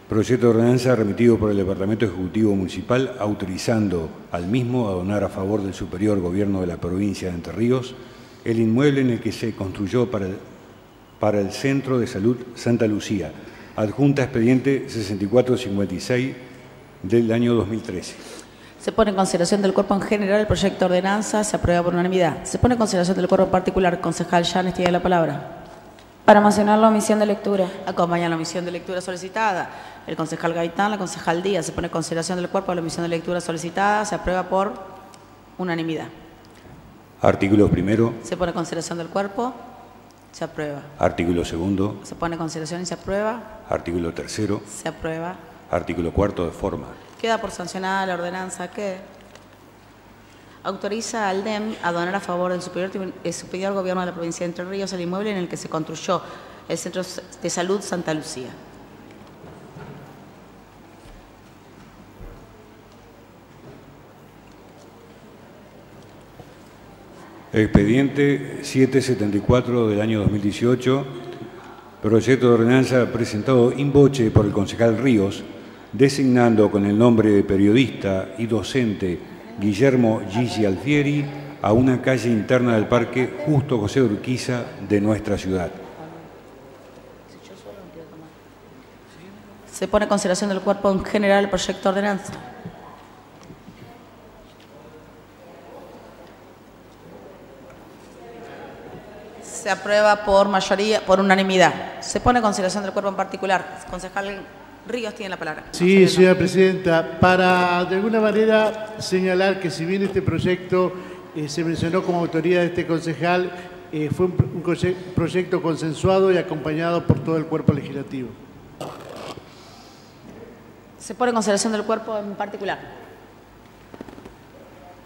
Proyecto de ordenanza remitido por el Departamento Ejecutivo Municipal autorizando al mismo a donar a favor del superior gobierno de la provincia de Entre Ríos el inmueble en el que se construyó para el, Centro de Salud Santa Lucía, adjunta expediente 6456 del año 2013. Se pone en consideración del cuerpo en general el proyecto de ordenanza, se aprueba por unanimidad. Se pone en consideración del cuerpo en particular. Concejal Llanes tiene la palabra. Para mencionar la omisión de lectura. Acompaña la omisión de lectura solicitada. El concejal Gaitán, la concejal Díaz. Se pone en consideración del cuerpo la omisión de lectura solicitada, se aprueba por unanimidad. Artículo primero. Se pone en consideración del cuerpo, se aprueba. Artículo segundo. Se pone en consideración y se aprueba, Artículo tercero. se aprueba. Artículo cuarto de forma. Queda por sancionada la ordenanza que autoriza al DEM a donar a favor del superior, el superior gobierno de la provincia de Entre Ríos el inmueble en el que se construyó el Centro de Salud Santa Lucía. Expediente 774 del año 2018. Proyecto de ordenanza presentado in voce por el concejal Ríos, designando con el nombre de periodista y docente Guillermo Gigi Alfieri a una calle interna del Parque Justo José Urquiza de nuestra ciudad. Se pone en consideración del cuerpo en general el proyecto de ordenanza. Se aprueba por mayoría, por unanimidad. Se pone en consideración del cuerpo en particular. Concejal Ríos tiene la palabra. Sí, señora presidenta, para de alguna manera señalar que si bien este proyecto eh, se mencionó como autoría de este concejal, eh, fue un, un proyecto consensuado y acompañado por todo el cuerpo legislativo. Se pone en consideración del cuerpo en particular.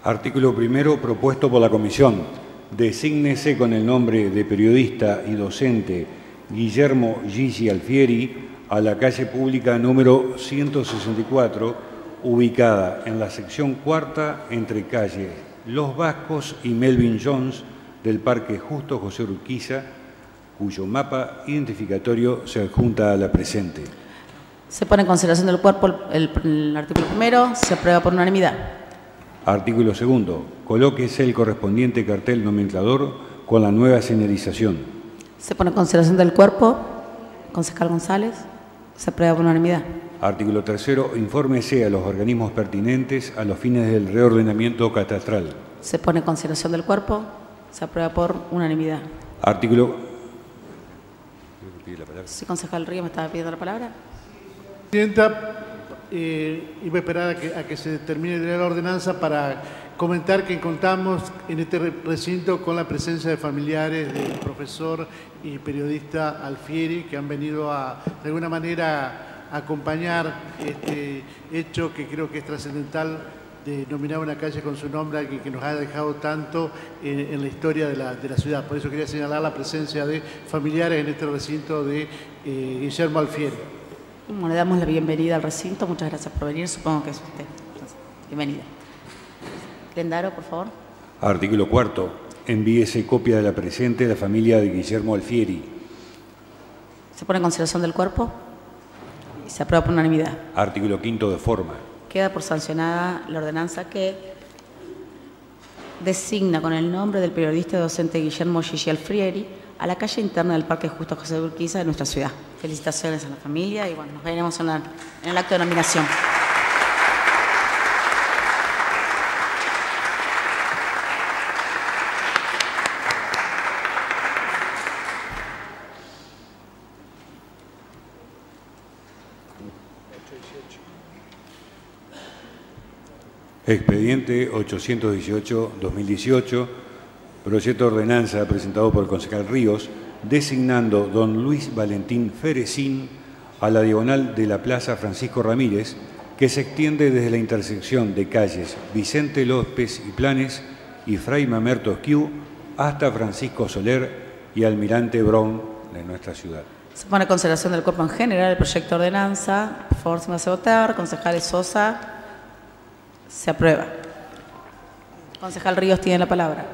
Artículo primero propuesto por la Comisión. Desígnese con el nombre de periodista y docente Guillermo Gigi Alfieri a la calle pública número 164, ubicada en la sección cuarta entre calle Los Vascos y Melvin Jones del Parque Justo José Urquiza, cuyo mapa identificatorio se adjunta a la presente. Se pone en consideración del cuerpo el, el artículo primero. Se aprueba por unanimidad. Artículo segundo. Colóquese el correspondiente cartel nomenclador con la nueva señalización. Se pone en consideración del cuerpo. Concejal González. Se aprueba por unanimidad. Artículo tercero. Infórmese a los organismos pertinentes a los fines del reordenamiento catastral. Se pone en consideración del cuerpo. Se aprueba por unanimidad. Artículo. Sí, concejal Ríos me estaba pidiendo la palabra. Presidenta, eh, iba a esperar a que, a que se termine de leer la ordenanza para comentar que contamos en este re- recinto con la presencia de familiares del profesor y periodista Alfieri que han venido a, de alguna manera, a acompañar este hecho que creo que es trascendental de nominar una calle con su nombre que nos ha dejado tanto en, la historia de la, ciudad. Por eso quería señalar la presencia de familiares en este recinto de eh, Guillermo Alfieri. Bueno, le damos la bienvenida al recinto. Muchas gracias por venir. Supongo que es usted. Bienvenida. Lendaro, por favor. Artículo cuarto. Envíese copia de la presente a la familia de Guillermo Alfieri. Se pone en consideración del cuerpo. Y se aprueba por unanimidad. Artículo quinto de forma. Queda por sancionada la ordenanza que designa con el nombre del periodista y docente Guillermo Gigi Alfrieri a la calle interna del Parque Justo José de Urquiza de nuestra ciudad. Felicitaciones a la familia y bueno, nos veremos en, la- en el acto de nominación. Expediente 818-2018, proyecto de ordenanza presentado por el concejal Ríos, designando don Luis Valentín Ferecín a la diagonal de la Plaza Francisco Ramírez, que se extiende desde la intersección de calles Vicente López y Planes y Fray Mamerto Esquiú hasta Francisco Soler y Almirante Brown de nuestra ciudad. Se pone a consideración del cuerpo en general el proyecto de ordenanza. Por favor, se me hace votar. Concejales Sosa. Se aprueba. Concejal Ríos tiene la palabra.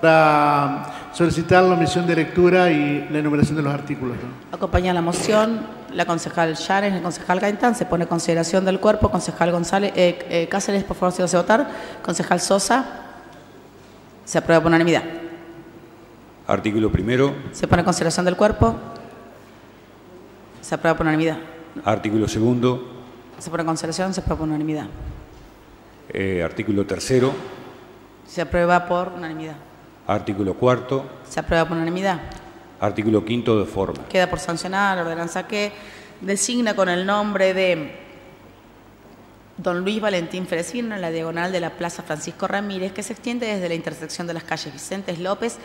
Para solicitar la omisión de lectura y la enumeración de los artículos. ¿no? Acompaña la moción la concejal Llanes, el concejal Gaitán. Se pone consideración del cuerpo. Concejal González, eh, eh, Cáceres, por favor, se me hace votar. Concejal Sosa. Se aprueba por unanimidad. Artículo primero, Se pone consideración del cuerpo. Se aprueba por unanimidad. artículo segundo, Se pone consideración, se aprueba por unanimidad. Eh, artículo tercero, Se aprueba por unanimidad. artículo cuarto, Se aprueba por unanimidad. artículo quinto de forma. Queda por sancionar la ordenanza que designa con el nombre de Don Luis Valentín Fresino en la diagonal de la Plaza Francisco Ramírez, que se extiende desde la intersección de las calles Vicentes López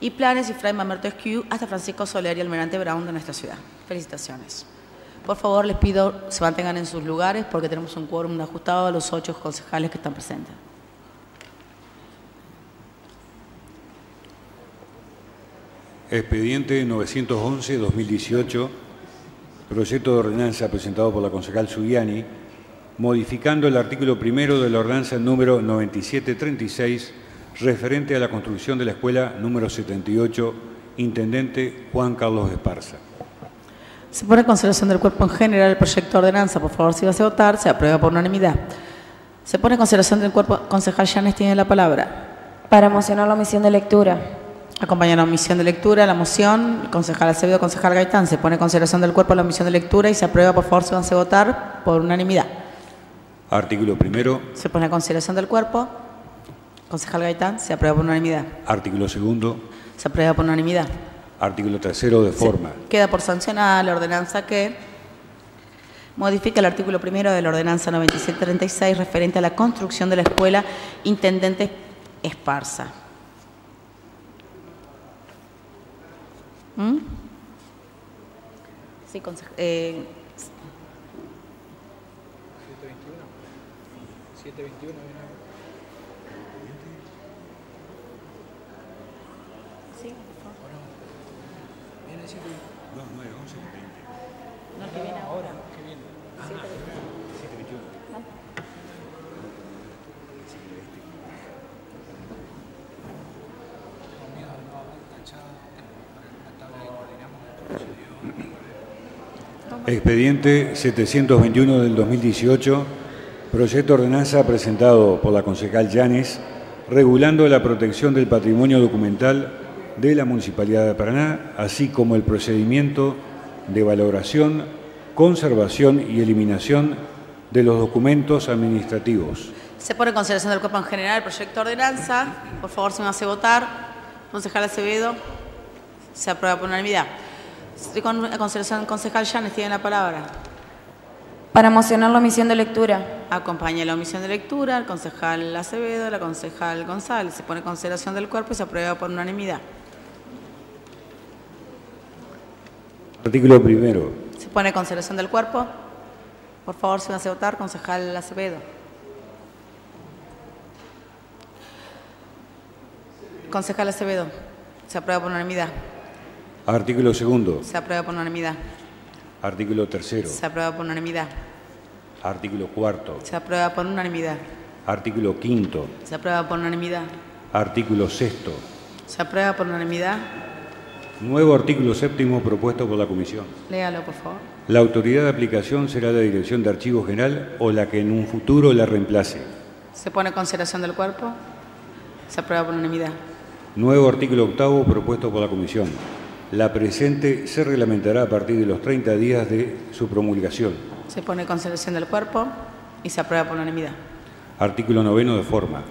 y Planes y Fray Mamerto Esquiú hasta Francisco Soler y Almirante Brown de nuestra ciudad. Felicitaciones. Por favor, les pido se mantengan en sus lugares porque tenemos un quórum ajustado a los ocho concejales que están presentes. Expediente 911-2018, proyecto de ordenanza presentado por la concejal Sugiani, modificando el artículo primero de la ordenanza número 9736, referente a la construcción de la escuela número 78, Intendente Juan Carlos Esparza. Se pone en consideración del cuerpo en general el proyecto de ordenanza. Por favor, si va a votar, se aprueba por unanimidad. Se pone en consideración del cuerpo. Concejal Llanes tiene la palabra. Para mocionar la omisión de lectura. Acompaña la omisión de lectura, la moción. El concejal Acevedo, concejal Gaitán. Se pone en consideración del cuerpo la omisión de lectura y se aprueba, por favor, si van a votar, por unanimidad. Artículo primero, Se pone en consideración del cuerpo. Concejal Gaitán, se aprueba por unanimidad. artículo segundo, Se aprueba por unanimidad. Artículo tercero de forma. Queda por sancionar la ordenanza que modifica el artículo primero de la ordenanza 9736 referente a la construcción de la escuela Intendente Esparza. ¿Mm? Sí, conse- eh, 721. sí, por favor. No, el que viene ahora. Expediente 721 del 2018, proyecto de ordenanza presentado por la concejal Llanes, regulando la protección del patrimonio documental de la Municipalidad de Paraná, así como el procedimiento de valoración, conservación y eliminación de los documentos administrativos. Se pone en consideración del cuerpo en general el proyecto de ordenanza. Por favor, se me hace votar. Concejal Acevedo. Se aprueba por unanimidad. Estoy con a consideración del concejal Llanes. Tiene la palabra. Para mocionar la omisión de lectura. Acompaña la omisión de lectura el concejal Acevedo, la concejal González. Se pone en consideración del cuerpo y se aprueba por unanimidad. Artículo primero. Se pone en consideración del cuerpo. Por favor, se me hace votar. Concejal Acevedo. Concejal Acevedo. Se aprueba por unanimidad. Artículo segundo. Se aprueba por unanimidad. Artículo tercero. Se aprueba por unanimidad. Artículo cuarto. Se aprueba por unanimidad. Artículo quinto. Se aprueba por unanimidad. Artículo sexto. Se aprueba por unanimidad. Nuevo artículo séptimo propuesto por la Comisión. Léalo, por favor. La autoridad de aplicación será la Dirección de Archivo General o la que en un futuro la reemplace. Se pone en consideración del cuerpo. Se aprueba por unanimidad. Nuevo artículo octavo propuesto por la Comisión. La presente se reglamentará a partir de los 30 días de su promulgación. Se pone en consideración del cuerpo y se aprueba por unanimidad. Artículo noveno de forma.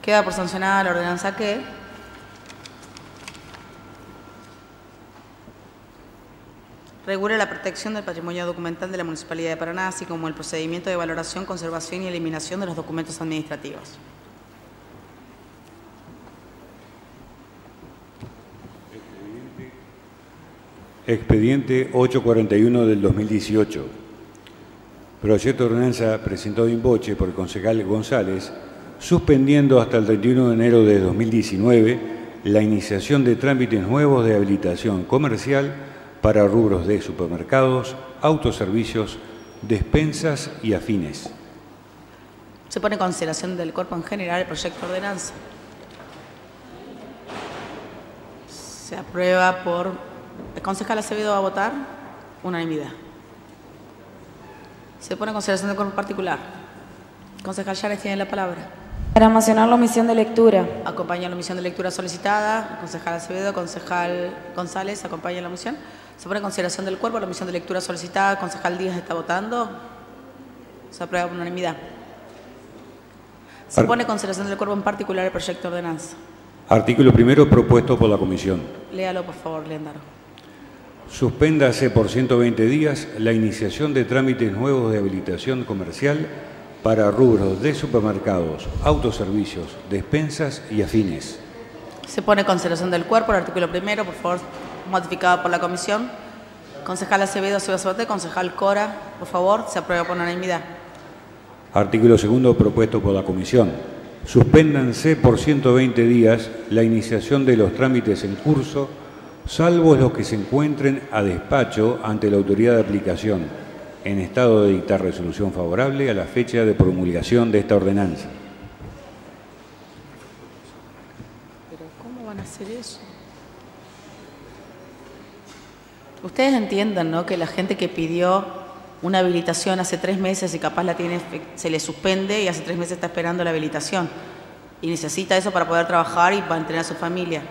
Queda por sancionada la ordenanza que regula la protección del patrimonio documental de la Municipalidad de Paraná, así como el procedimiento de valoración, conservación y eliminación de los documentos administrativos. Expediente 841 del 2018. Proyecto de ordenanza presentado in voce por el concejal González, suspendiendo hasta el 31 de enero de 2019 la iniciación de trámites nuevos de habilitación comercial para rubros de supermercados, autoservicios, despensas y afines. Se pone en consideración del cuerpo en general el proyecto de ordenanza. Se aprueba por... ¿El concejal Acevedo va a votar? Unanimidad. Se pone en consideración del cuerpo en particular. Concejal Yares tiene la palabra. Para mencionar la omisión de lectura. Acompaña la omisión de lectura solicitada. Concejal Acevedo, concejal González, acompaña la moción. Se pone en consideración del cuerpo la omisión de lectura solicitada. Concejal Díaz está votando. Se aprueba por unanimidad. Se Ar- pone en consideración del cuerpo en particular el proyecto de ordenanza. Artículo primero propuesto por la Comisión. Léalo, por favor, Leandaro. Suspéndase por 120 días la iniciación de trámites nuevos de habilitación comercial para rubros de supermercados, autoservicios, despensas y afines. Se pone consideración del cuerpo el artículo primero, por favor, modificado por la comisión. Concejal Acevedo, Ciudad Sabate, concejal Cora, por favor, se aprueba por unanimidad. Artículo segundo propuesto por la Comisión. Suspéndanse por 120 días la iniciación de los trámites en curso, salvo los que se encuentren a despacho ante la autoridad de aplicación, en estado de dictar resolución favorable a la fecha de promulgación de esta ordenanza. Pero ¿cómo van a hacer eso? Ustedes entiendan, ¿no? Que la gente que pidió una habilitación hace tres meses y capaz la tiene, se le suspende y hace tres meses está esperando la habilitación y necesita eso para poder trabajar y mantener a su familia.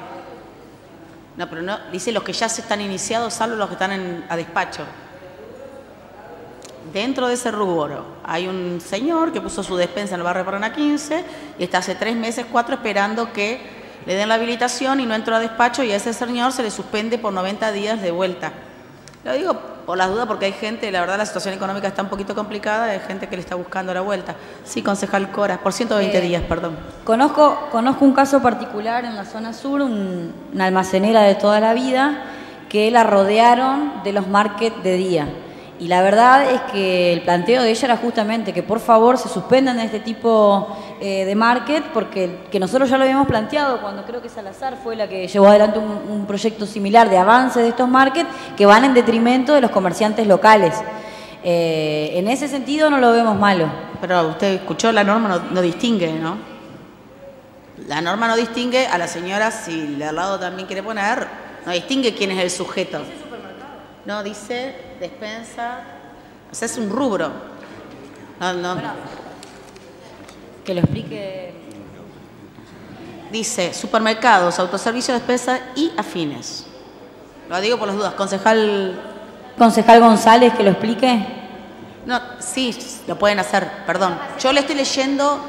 No, pero no, dice los que ya se están iniciados, salvo los que están en- a despacho. Dentro de ese rubro hay un señor que puso su despensa en el barrio Paraná 15 y está hace tres meses, cuatro, esperando que le den la habilitación y no entró a despacho y a ese señor se le suspende por 90 días de vuelta. Lo digo por las dudas porque hay gente, la verdad la situación económica está un poquito complicada, hay gente que le está buscando la vuelta. Sí, concejal Cora, por 120 Eh, días, perdón. Conozco, conozco un caso particular en la zona sur, un- una almacenera de toda la vida, que la rodearon de los market de día. Y la verdad es que el planteo de ella era justamente que por favor se suspendan este tipo eh, de market, porque que nosotros ya lo habíamos planteado cuando creo que Salazar fue la que llevó adelante un, un proyecto similar de avance de estos market que van en detrimento de los comerciantes locales. Eh, en ese sentido no lo vemos malo. Pero usted escuchó, la norma no, no distingue, ¿no? La norma no distingue a la señora, si de al lado también quiere poner, no distingue quién es el sujeto. No, dice despensa, o sea, es un rubro. No, no. Que lo explique. Dice supermercados, autoservicios, despensa y afines. Lo digo por las dudas. Concejal, Concejal González, que lo explique. no, sí, lo pueden hacer, perdón. Yo le estoy leyendo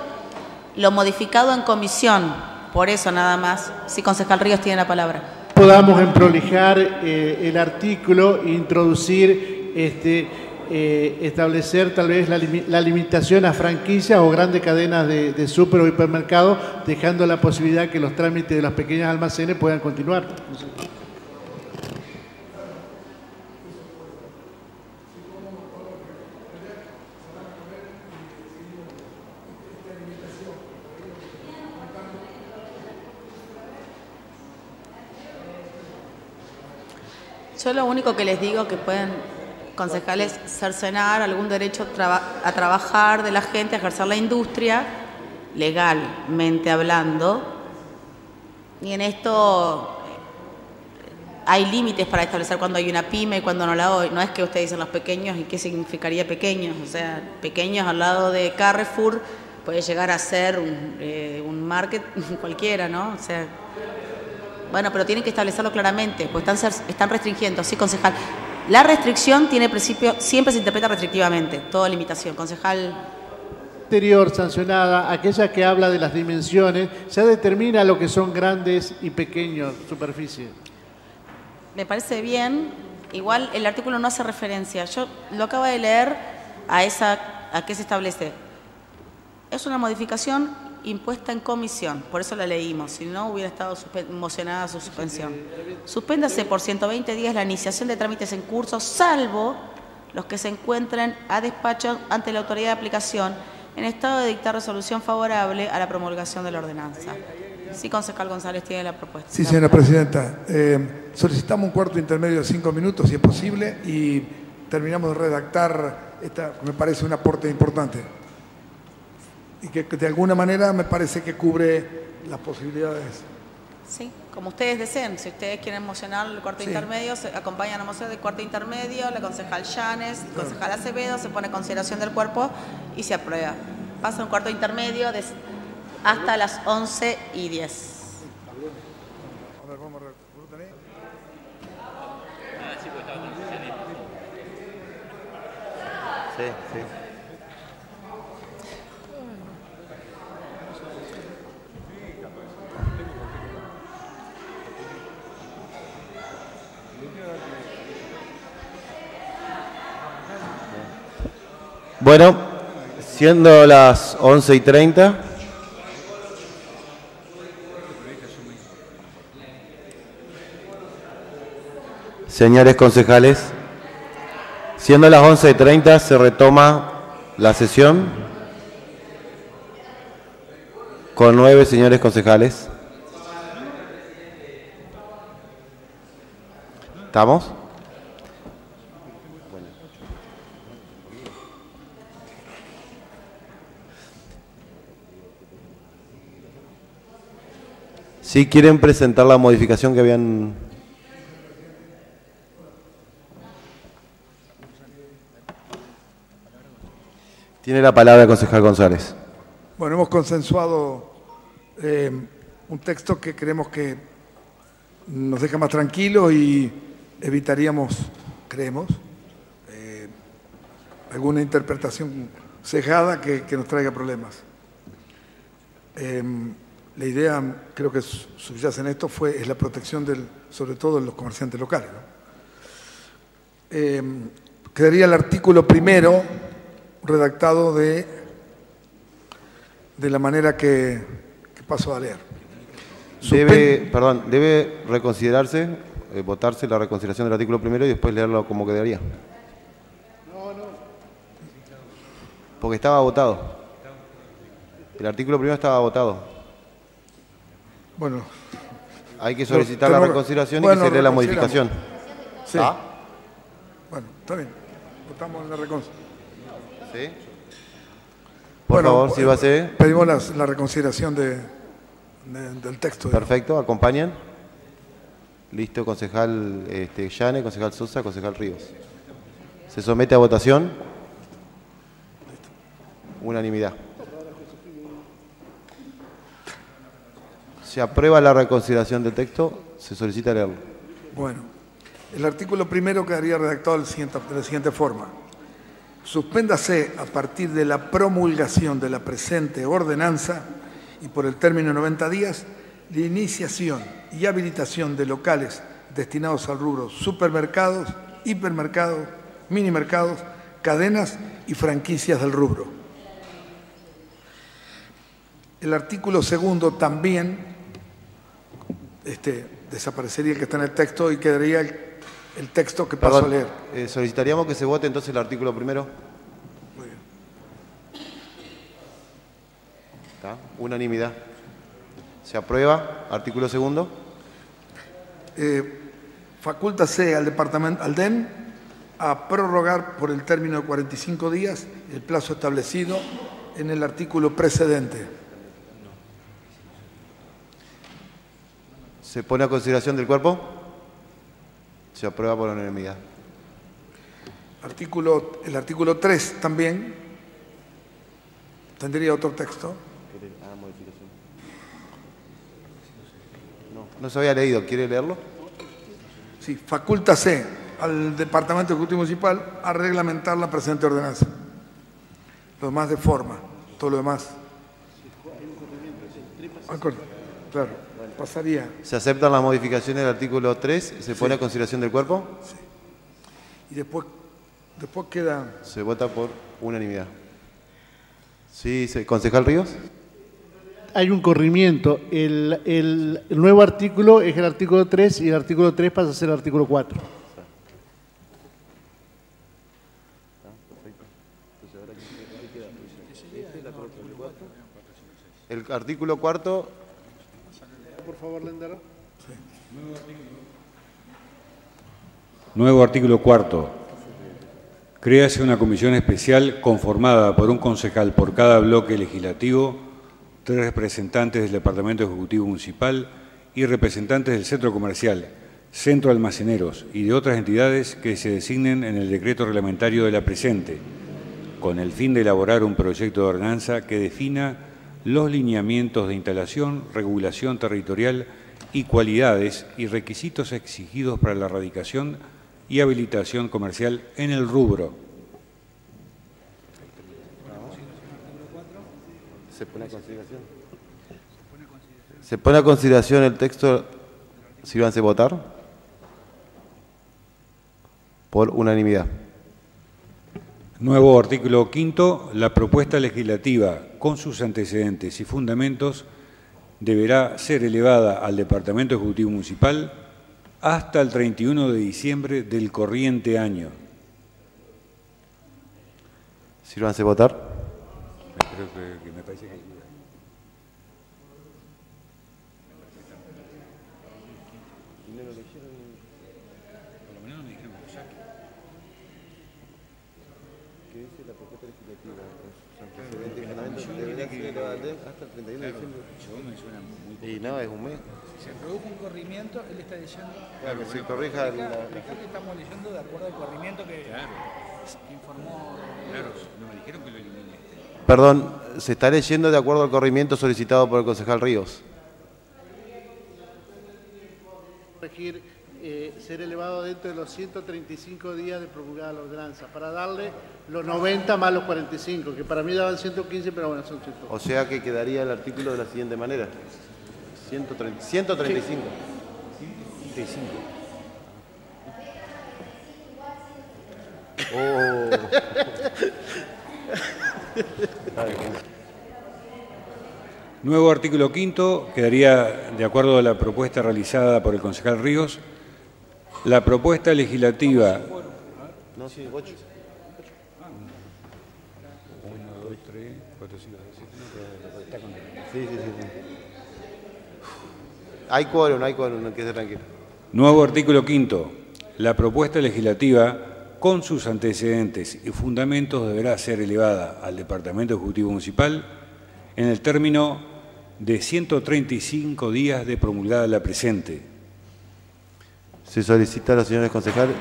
lo modificado en comisión, por eso nada más. Sí, concejal Ríos tiene la palabra. Podamos emprolijar eh, el artículo e introducir, este, eh, establecer tal vez la, limi- la limitación a franquicias o grandes cadenas de, super o hipermercados, dejando la posibilidad que los trámites de los pequeños almacenes puedan continuar. Yo lo único que les digo que pueden, concejales, cercenar algún derecho a trabajar de la gente, a ejercer la industria, legalmente hablando. Y en esto eh, hay límites para establecer cuando hay una pyme y cuando no la hay. No es que ustedes dicen los pequeños y qué significaría pequeños. O sea, pequeños al lado de Carrefour puede llegar a ser un, eh, un market [LAUGHS] cualquiera, ¿no? O sea, bueno, pero tienen que establecerlo claramente, pues están, están restringiendo, sí, concejal. La restricción tiene principio, siempre se interpreta restrictivamente, toda limitación. Concejal, Anterior sancionada, aquella que habla de las dimensiones, ya determina lo que son grandes y pequeños superficies. me parece bien, igual el artículo no hace referencia. Yo lo acabo de leer a esa, a qué se establece. Es una modificación impuesta en comisión, por eso la leímos, si no hubiera estado mocionada su suspensión. Suspéndase por 120 días la iniciación de trámites en curso, salvo los que se encuentren a despacho ante la autoridad de aplicación en estado de dictar resolución favorable a la promulgación de la ordenanza. Sí, concejal González tiene la propuesta. Sí, señora presidenta. Eh, solicitamos un cuarto intermedio de cinco minutos, si es posible, y terminamos de redactar esta, me parece un aporte importante. Y que de alguna manera me parece que cubre las posibilidades. Sí, como ustedes deseen. Si ustedes quieren mocionar el cuarto Sí. intermedio, se acompañan a moción del cuarto intermedio, la concejal Llanes, el concejal Acevedo, se pone a consideración del cuerpo y se aprueba. Pasa un cuarto intermedio de- hasta las 11 y 10. A ver, vamos a re- ¿vos lo tenés? Sí, sí. Bueno, siendo las 11 y 30. Señores concejales, siendo las 11 y 30 se retoma la sesión con nueve señores concejales. ¿Estamos? Si quieren presentar la modificación que habían... Tiene la palabra el concejal González. Bueno, hemos consensuado eh, un texto que creemos que nos deja más tranquilos y evitaríamos, creemos, eh, alguna interpretación cejada que, nos traiga problemas. Eh, la idea, creo que su- subyace en esto, fue es la protección del, sobre todo de los comerciantes locales. ¿no? Eh, quedaría el artículo primero redactado de, de la manera que, que paso a leer. Debe, perdón, debe reconsiderarse, eh, votarse la reconsideración del artículo primero y después leerlo como quedaría. Porque estaba votado. El artículo primero estaba votado. Bueno, Hay que solicitar la reconsideración y bueno, que se lea la modificación. Sí. ¿Ah? Bueno, está bien. Votamos la reconsideración. ¿Sí? Por favor, sírvase. Pedimos la, reconsideración de, de- del texto. Perfecto, acompañan. Listo, concejal este, Llane, concejal Sosa, concejal Ríos. Se somete a votación. Unanimidad. Se aprueba la reconsideración del texto, se solicita leerlo. Bueno, el artículo primero quedaría redactado de la siguiente, forma. Suspéndase a partir de la promulgación de la presente ordenanza y por el término de 90 días la iniciación y habilitación de locales destinados al rubro supermercados, hipermercados, minimercados, cadenas y franquicias del rubro. El artículo segundo también este, desaparecería el que está en el texto y quedaría el, el texto que paso Perdón, a leer. eh, solicitaríamos que se vote entonces el artículo primero. ¿Está? Unanimidad. Se aprueba. Artículo segundo. Eh, facúltase al departamento, al DEN, a prorrogar por el término de 45 días el plazo establecido en el artículo precedente. ¿Se pone a consideración del cuerpo? Se aprueba por unanimidad. Artículo, el artículo 3 también, tendría otro texto. No, no se había leído. ¿Quiere leerlo? Sí, facultase al Departamento Ejecutivo Municipal a reglamentar la presente ordenanza. Lo demás de forma, todo lo demás. Acuerdo, Claro, pasaría. ¿Se aceptan las modificaciones del artículo 3? ¿Se pone a consideración del cuerpo? Y después, después queda Se vota por unanimidad. Sí, se- concejal Ríos. Hay un corrimiento. El, el- el nuevo artículo es el artículo 3 y el artículo 3 pasa a ser el artículo 4. El artículo cuarto, Por favor, Lendero. Nuevo artículo cuarto. Créase una comisión especial conformada por un concejal por cada bloque legislativo, tres representantes del Departamento Ejecutivo Municipal y representantes del Centro Comercial, Centro Almaceneros y de otras entidades que se designen en el decreto reglamentario de la presente, con el fin de elaborar un proyecto de ordenanza que defina los lineamientos de instalación, regulación territorial y cualidades y requisitos exigidos para la erradicación y habilitación comercial en el rubro. ¿Se pone a consideración? ¿Se pone a consideración el texto? Sírvanse votar. Por unanimidad. Nuevo artículo quinto. La propuesta legislativa con sus antecedentes y fundamentos deberá ser elevada al Departamento Ejecutivo Municipal hasta el 31 de diciembre del corriente año. Sírvanse votar. Creo que, que me parece que Y no, es un mes. Se produjo un corrimiento, él está diciendo. Claro, que se corrija la- estamos leyendo de acuerdo al corrimiento que informó. Claro, no me dijeron que lo elimine. Perdón, se está leyendo de acuerdo al corrimiento solicitado por el concejal Ríos. Eh, ser elevado dentro de los 135 días de promulgada la ordenanza, para darle los 90 más los 45, que para mí daban 115, pero bueno, son 100. O sea que quedaría el artículo de la siguiente manera. 130 135. 35. Oh. [LAUGHS] Nuevo artículo quinto, quedaría de acuerdo a la propuesta realizada por el concejal Ríos. La propuesta legislativa. No, sí, 8. 1, 2, 3, 4, 5, 6, 7, Sí, sí, sí. sí. Hay quórum, hay quórum, no quede tranquilo. Nuevo artículo quinto. La propuesta legislativa, con sus antecedentes y fundamentos, deberá ser elevada al Departamento Ejecutivo Municipal en el término de 135 días de promulgada la presente. Se solicita a los señores concejales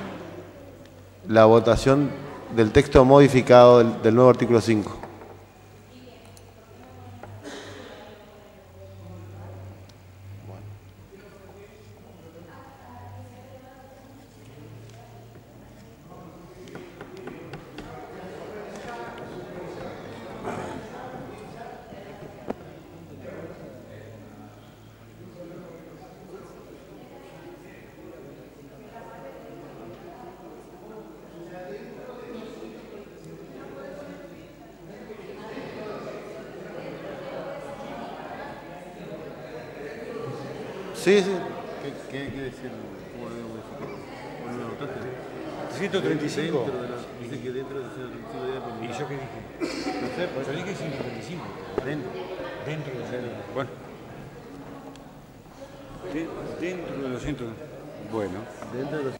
la votación del texto modificado del, nuevo artículo 5. Sí, sí. ¿Qué, qué, qué decir? ¿Cómo lo modificar? ¿Cómo lo notaste? 135. Dentro de la- dice que dentro de 135 días ¿Y yo qué dije? No sé, pues. Yo dije 135. Dentro. Dentro de los Bueno. De- dentro de los 100. Bueno. Dentro de los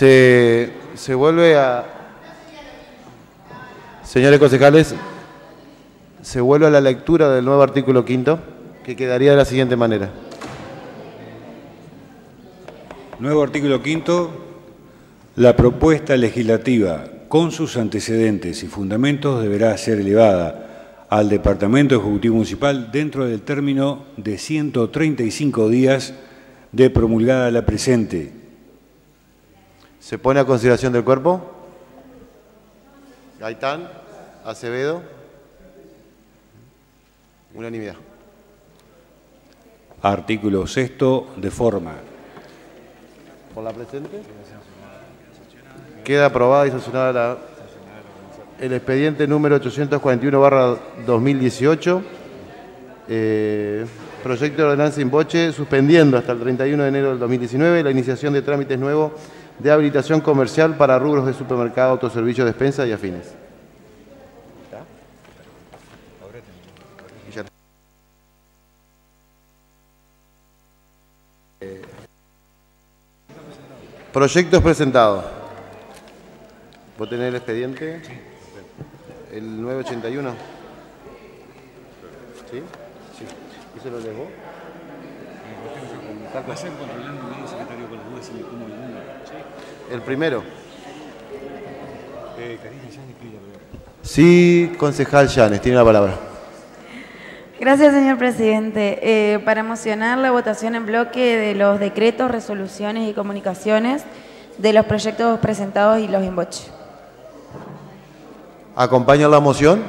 Se, se vuelve a... Señores concejales, se vuelve a la lectura del nuevo artículo quinto, que quedaría de la siguiente manera. Nuevo artículo quinto. La propuesta legislativa con sus antecedentes y fundamentos deberá ser elevada al Departamento Ejecutivo Municipal dentro del término de 135 días de promulgada la presente. ¿Se pone a consideración del cuerpo? Gaitán, Acevedo. Unanimidad. Artículo sexto de forma. ¿Por la presente? Queda aprobada y sancionada la- el expediente número 841-2018, eh, proyecto de ordenanza Inboche, suspendiendo hasta el 31 de enero del 2019 la iniciación de trámites nuevos de habilitación comercial para rubros de supermercado, autoservicio, despensa y afines. Y Proyectos presentados. ¿Vos tenés el expediente? El 981. ¿Sí? Sí. ¿Eso lo lees vos? Pasen controlando El primero. Eh, Sí, concejal Llanes, tiene la palabra. Gracias, señor presidente. Eh, para emocionar la votación en bloque de los decretos, resoluciones y comunicaciones de los proyectos presentados y los inboches. ¿Acompaña la moción?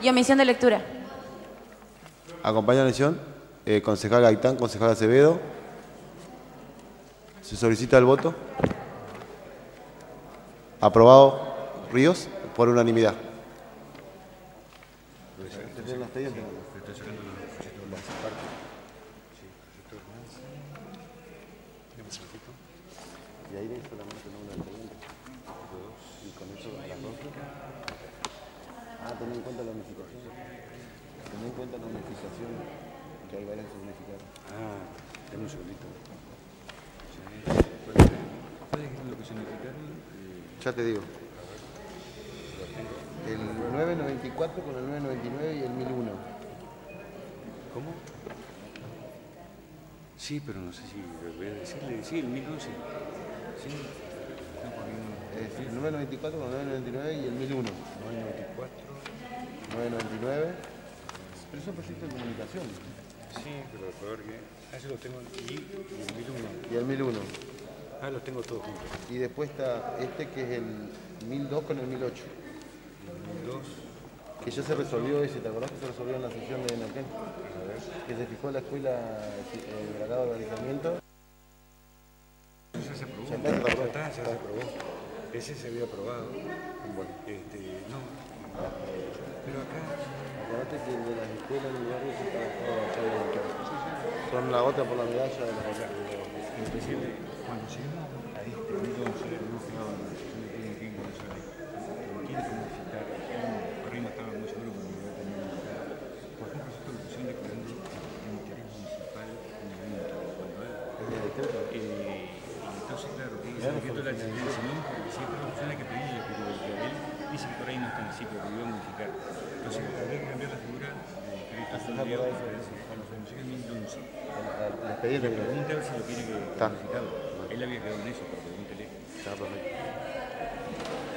Y omisión de lectura. ¿Acompaña la moción? Eh, concejal Gaitán, concejal Acevedo. ¿Se solicita el voto? Aprobado. Ríos, por unanimidad. Y ahí ven solamente el número del expediente. Y con eso a las 12. Ah, ten en cuenta la unificación. Ten en cuenta la unificación, que hay varias unificadas. Ah, dame un segundito. Sí. ¿Puedes decir lo que significaron? Eh, Ya te digo. El 994 con el 999 y el 1001. ¿Cómo? Sí, pero no sé si voy a decirle. Sí, el 1011. Sí. No, porque Es el 994 con el 999 y el 1001. 994. 999. Pero eso es proyecto de comunicación. Sí, pero peor que. Ah, eso lo tengo. Y el 1001. Y el 1001. Ah, los tengo todos juntos. Y después está este que es el 1002 con el 1008. 1002. Que ya se resolvió ese, ¿te acordás que se resolvió en la sesión de Neuquén? Que se fijó la escuela de grado de. Eso ya se aprobó. Ya está, ya está Ya está, ya se aprobó. Ese se había aprobado. Bueno. Este, no. Pero acá. Acordate que el de las escuelas en el barrio se de Neuquén. Son la otra por la medalla de la. El cuando llegamos a este, no hemos quedado en la sesión de Kevin King con eso de quiere modificar, por ahí no estaba muy seguro porque me iba a tener por ejemplo, esta discusión de interés municipal en el. Cuando él, eh, entonces, claro, tiene de la tendencia, ¿no? Porque siempre la persona que pedía el objetivo del él dice que por ahí no está en el sitio, que iba a modificar. Entonces, habría que cambiar la figura de crédito cuando se llega en 2011. El expediente. Le pregunta a ver si lo tiene que Está. Él había quedado en eso, pero pregúntele. Está perfecto.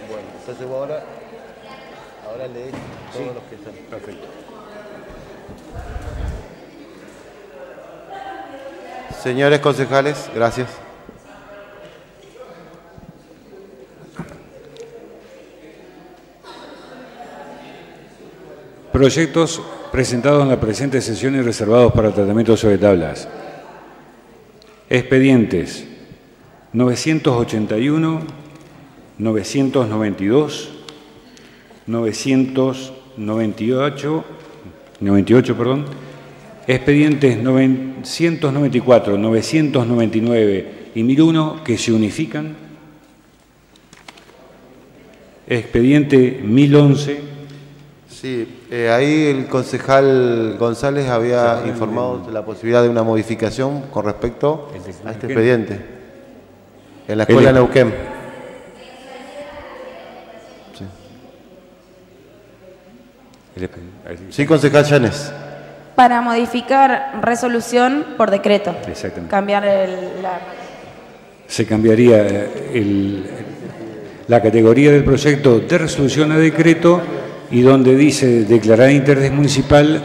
Bueno, entonces vos ahora, ahora lees todos los que están. Perfecto. Señores concejales, gracias. Proyectos presentados en la presente sesión y reservados para tratamiento sobre tablas. Expedientes 981, 992, 998, 98, perdón. Expedientes 994, 999 y 1001 que se unifican. Expediente 1011. Sí, eh, ahí el concejal González había informado de la posibilidad de una modificación con respecto a este expediente. En la escuela El- Neuquén. Sí, concejal Llanes. Para modificar resolución por decreto. Exactamente. Cambiar el- la... Se cambiaría eh, el- la categoría del proyecto de resolución a decreto y donde dice declarar de interés municipal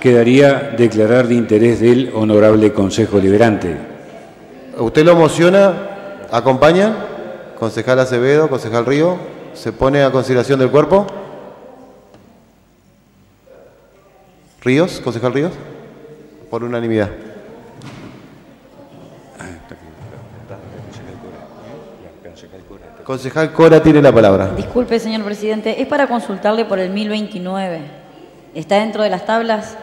quedaría declarar de interés del honorable Consejo Liberante. ¿Usted lo mociona? ¿Acompaña? Concejal Acevedo, concejal Río. ¿Se pone a consideración del cuerpo? Ríos, concejal Ríos. Por unanimidad. Concejal Cora tiene la palabra. Disculpe, señor presidente, es para consultarle por el 1029. ¿Está dentro de las tablas?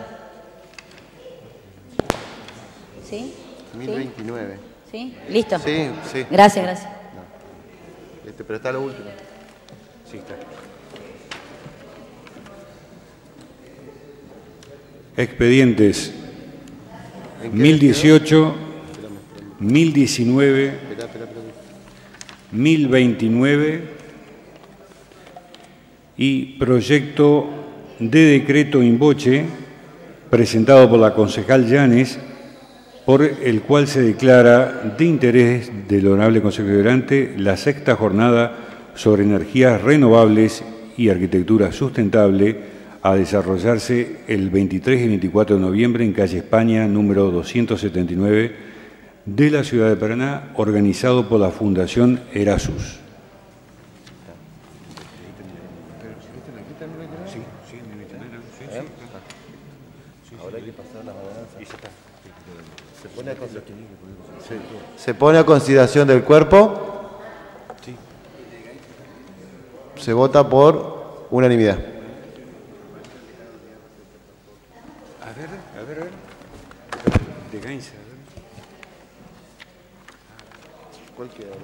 ¿Sí? 1029. ¿Sí? Listo. Sí, sí. Gracias, gracias. Este, pero está lo último. Sí, está. Expedientes ¿En qué 1018, 1019, Esperá, esperá, esperá. 1029 y proyecto de decreto invoche presentado por la concejal Llanes por el cual se declara de interés del Honorable Consejo Deliberante la sexta jornada sobre energías renovables y arquitectura sustentable a desarrollarse el 23 y 24 de noviembre en calle España, número 279, de la ciudad de Paraná, organizado por la Fundación Erasus. Ahora hay que pasar las balanzas. Se pone a consideración. Se pone a consideración del cuerpo. Se vota por unanimidad. A ver, a ver, a ver. De Gainza, a ver. ¿Cuál queda?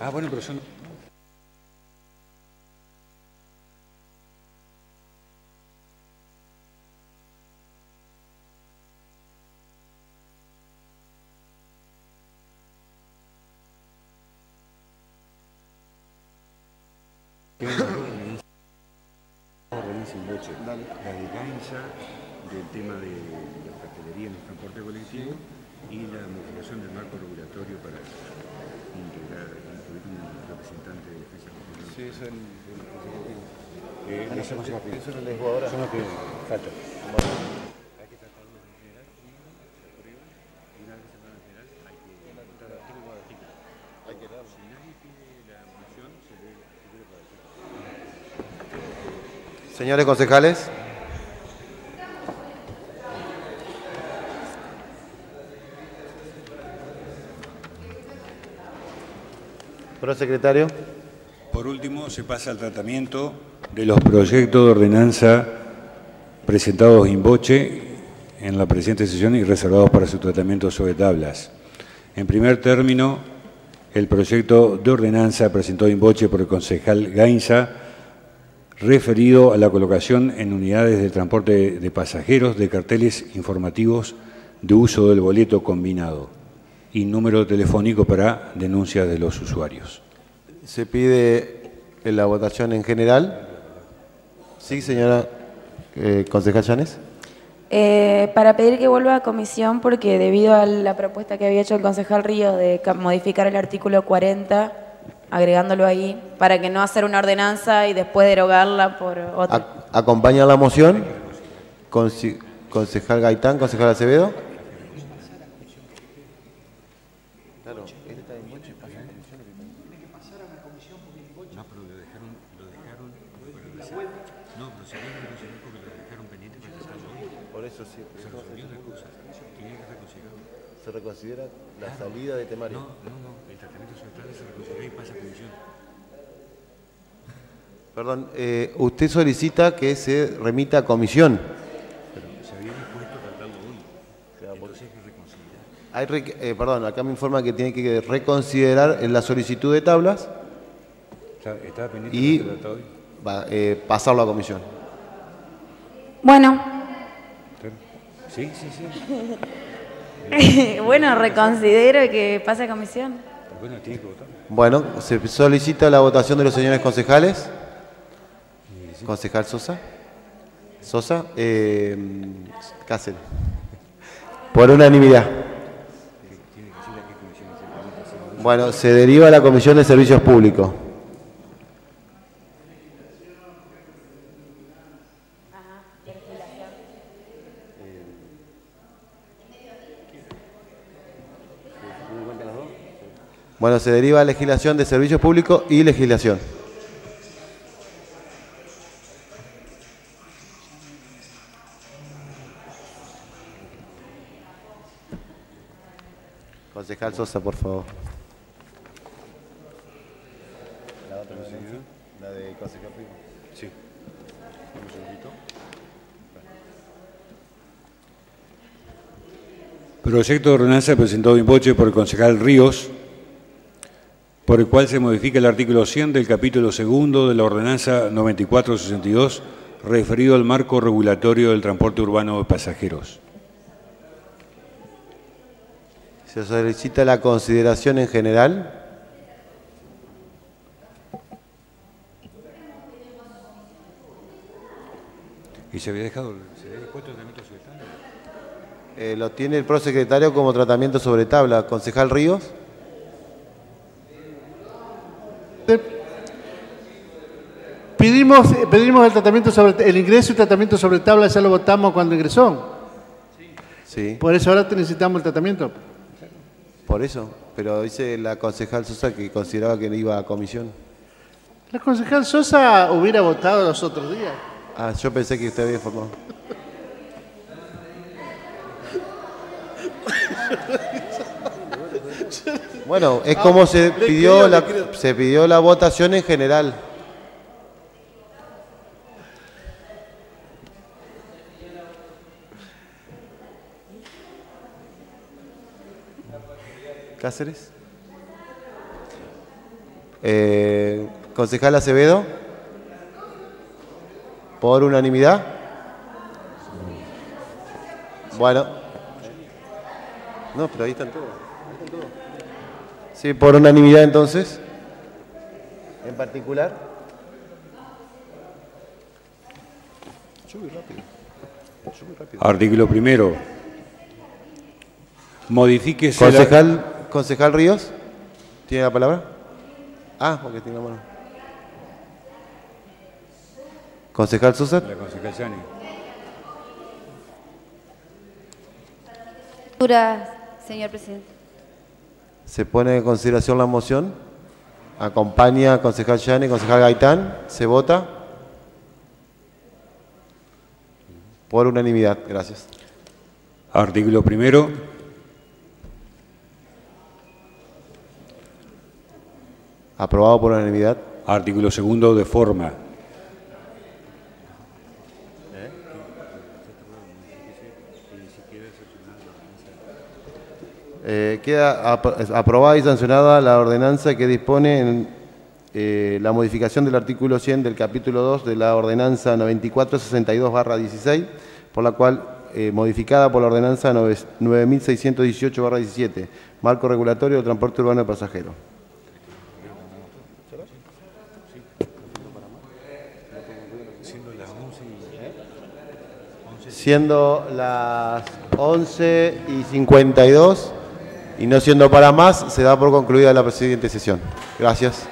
Ah, bueno, pero son... Organiza un boche. La de Gainza, del tema de la cartelería en el transporte colectivo y la modificación del marco regulatorio para integrar, incluir un representante de defensa constitucional. Sí, eso en Eh, no sé más rápido. Eso no les digo ahora. Son los que faltan. Hay que tratarlo en general y se aprueba. Y una vez aprobado en general, hay que votar artículo por artículo. Hay que darlo. Si nadie pide la moción, se lee artículo por artículo. Señores concejales. Prosecretario. Por último, se pasa al tratamiento de los proyectos de ordenanza presentados in voce en la presente sesión y reservados para su tratamiento sobre tablas. En primer término, el proyecto de ordenanza presentado in voce por el concejal Gainza, referido a la colocación en unidades de transporte de pasajeros de carteles informativos de uso del boleto combinado y número telefónico para denuncias de los usuarios. Se pide en la votación en general. Sí, señora eh, concejal Llanes. Eh, para pedir que vuelva a comisión porque debido a la propuesta que había hecho el concejal Río de ca- modificar el artículo 40, agregándolo ahí, para que no hacer una ordenanza y después derogarla por otra. Ac- ¿Acompaña la moción? Conci- concejal Gaitán, concejal Acevedo. No, pero lo dejaron, lo dejaron para No, pero se tiene que reconsiderar porque lo dejaron pendiente para tratarlo hoy. Por eso sí. Se resolvió la la salida de temario. No, no, no. El tratamiento tablas se reconsidera y pasa a comisión. Perdón, eh, usted solicita que se remita a comisión. Pero se había dispuesto a tratarlo hoy. Entonces hay que reconsiderar. Hay re- eh, perdón, acá me informa que tiene que reconsiderar en la solicitud de tablas Está- Estaba pendiente y hoy. va, eh, pasarlo a comisión. Bueno, Sí, sí, sí. [LAUGHS] [LAUGHS] bueno, reconsidero que pase a comisión. Bueno, tiene que votar. Bueno, se solicita la votación de los señores concejales. Concejal Sosa. Sosa. Eh, Cáceres. Por unanimidad. Bueno, se deriva a la Comisión de Servicios Públicos. Bueno, se deriva a legislación de servicios públicos y legislación. Concejal Sosa, por favor. La otra la de concejal Sí. Un segundito. Proyecto de ordenanza presentado en boche por el concejal Ríos, por el cual se modifica el artículo 100 del capítulo segundo de la ordenanza 9462, referido al marco regulatorio del transporte urbano de pasajeros. Se solicita la consideración en general. ¿Y se había dejado, se había puesto el tratamiento sobre tabla? Eh, lo tiene el prosecretario como tratamiento sobre tabla. Concejal Ríos. Pedimos, eh, pedimos el tratamiento sobre el ingreso y tratamiento sobre tabla, ya lo votamos cuando ingresó. Sí. Por eso ahora necesitamos el tratamiento. Por eso. Pero dice la concejal Sosa que consideraba que no iba a comisión. La concejal Sosa hubiera votado los otros días. Ah, yo pensé que usted había informado. [LAUGHS] [LAUGHS] Bueno, es como se pidió, creo, la, se pidió la votación en general. Cáceres. Eh, concejal Acevedo. Por unanimidad. Bueno. No, pero ahí están todos. Sí, por unanimidad entonces. En particular. Artículo primero. Modifíquese la- Concejal, concejal Ríos, ¿tiene la palabra? Ah, porque tiene la mano. Concejal Sosa, La concejal Yani. Señor presidente. Se pone en consideración la moción. Acompaña concejal Yani, concejal Gaitán. Se vota. Por unanimidad, gracias. Artículo primero. Aprobado por unanimidad. Artículo segundo de forma. Eh, queda ap- aprobada y sancionada la ordenanza que dispone en, eh, la modificación del artículo 100 del capítulo 2 de la ordenanza 9462-16, por la cual, eh, modificada por la ordenanza 9- 9618-17, marco regulatorio del transporte urbano de pasajeros. Siendo las 11 y 52 y no siendo para más, se da por concluida la siguiente sesión. Gracias.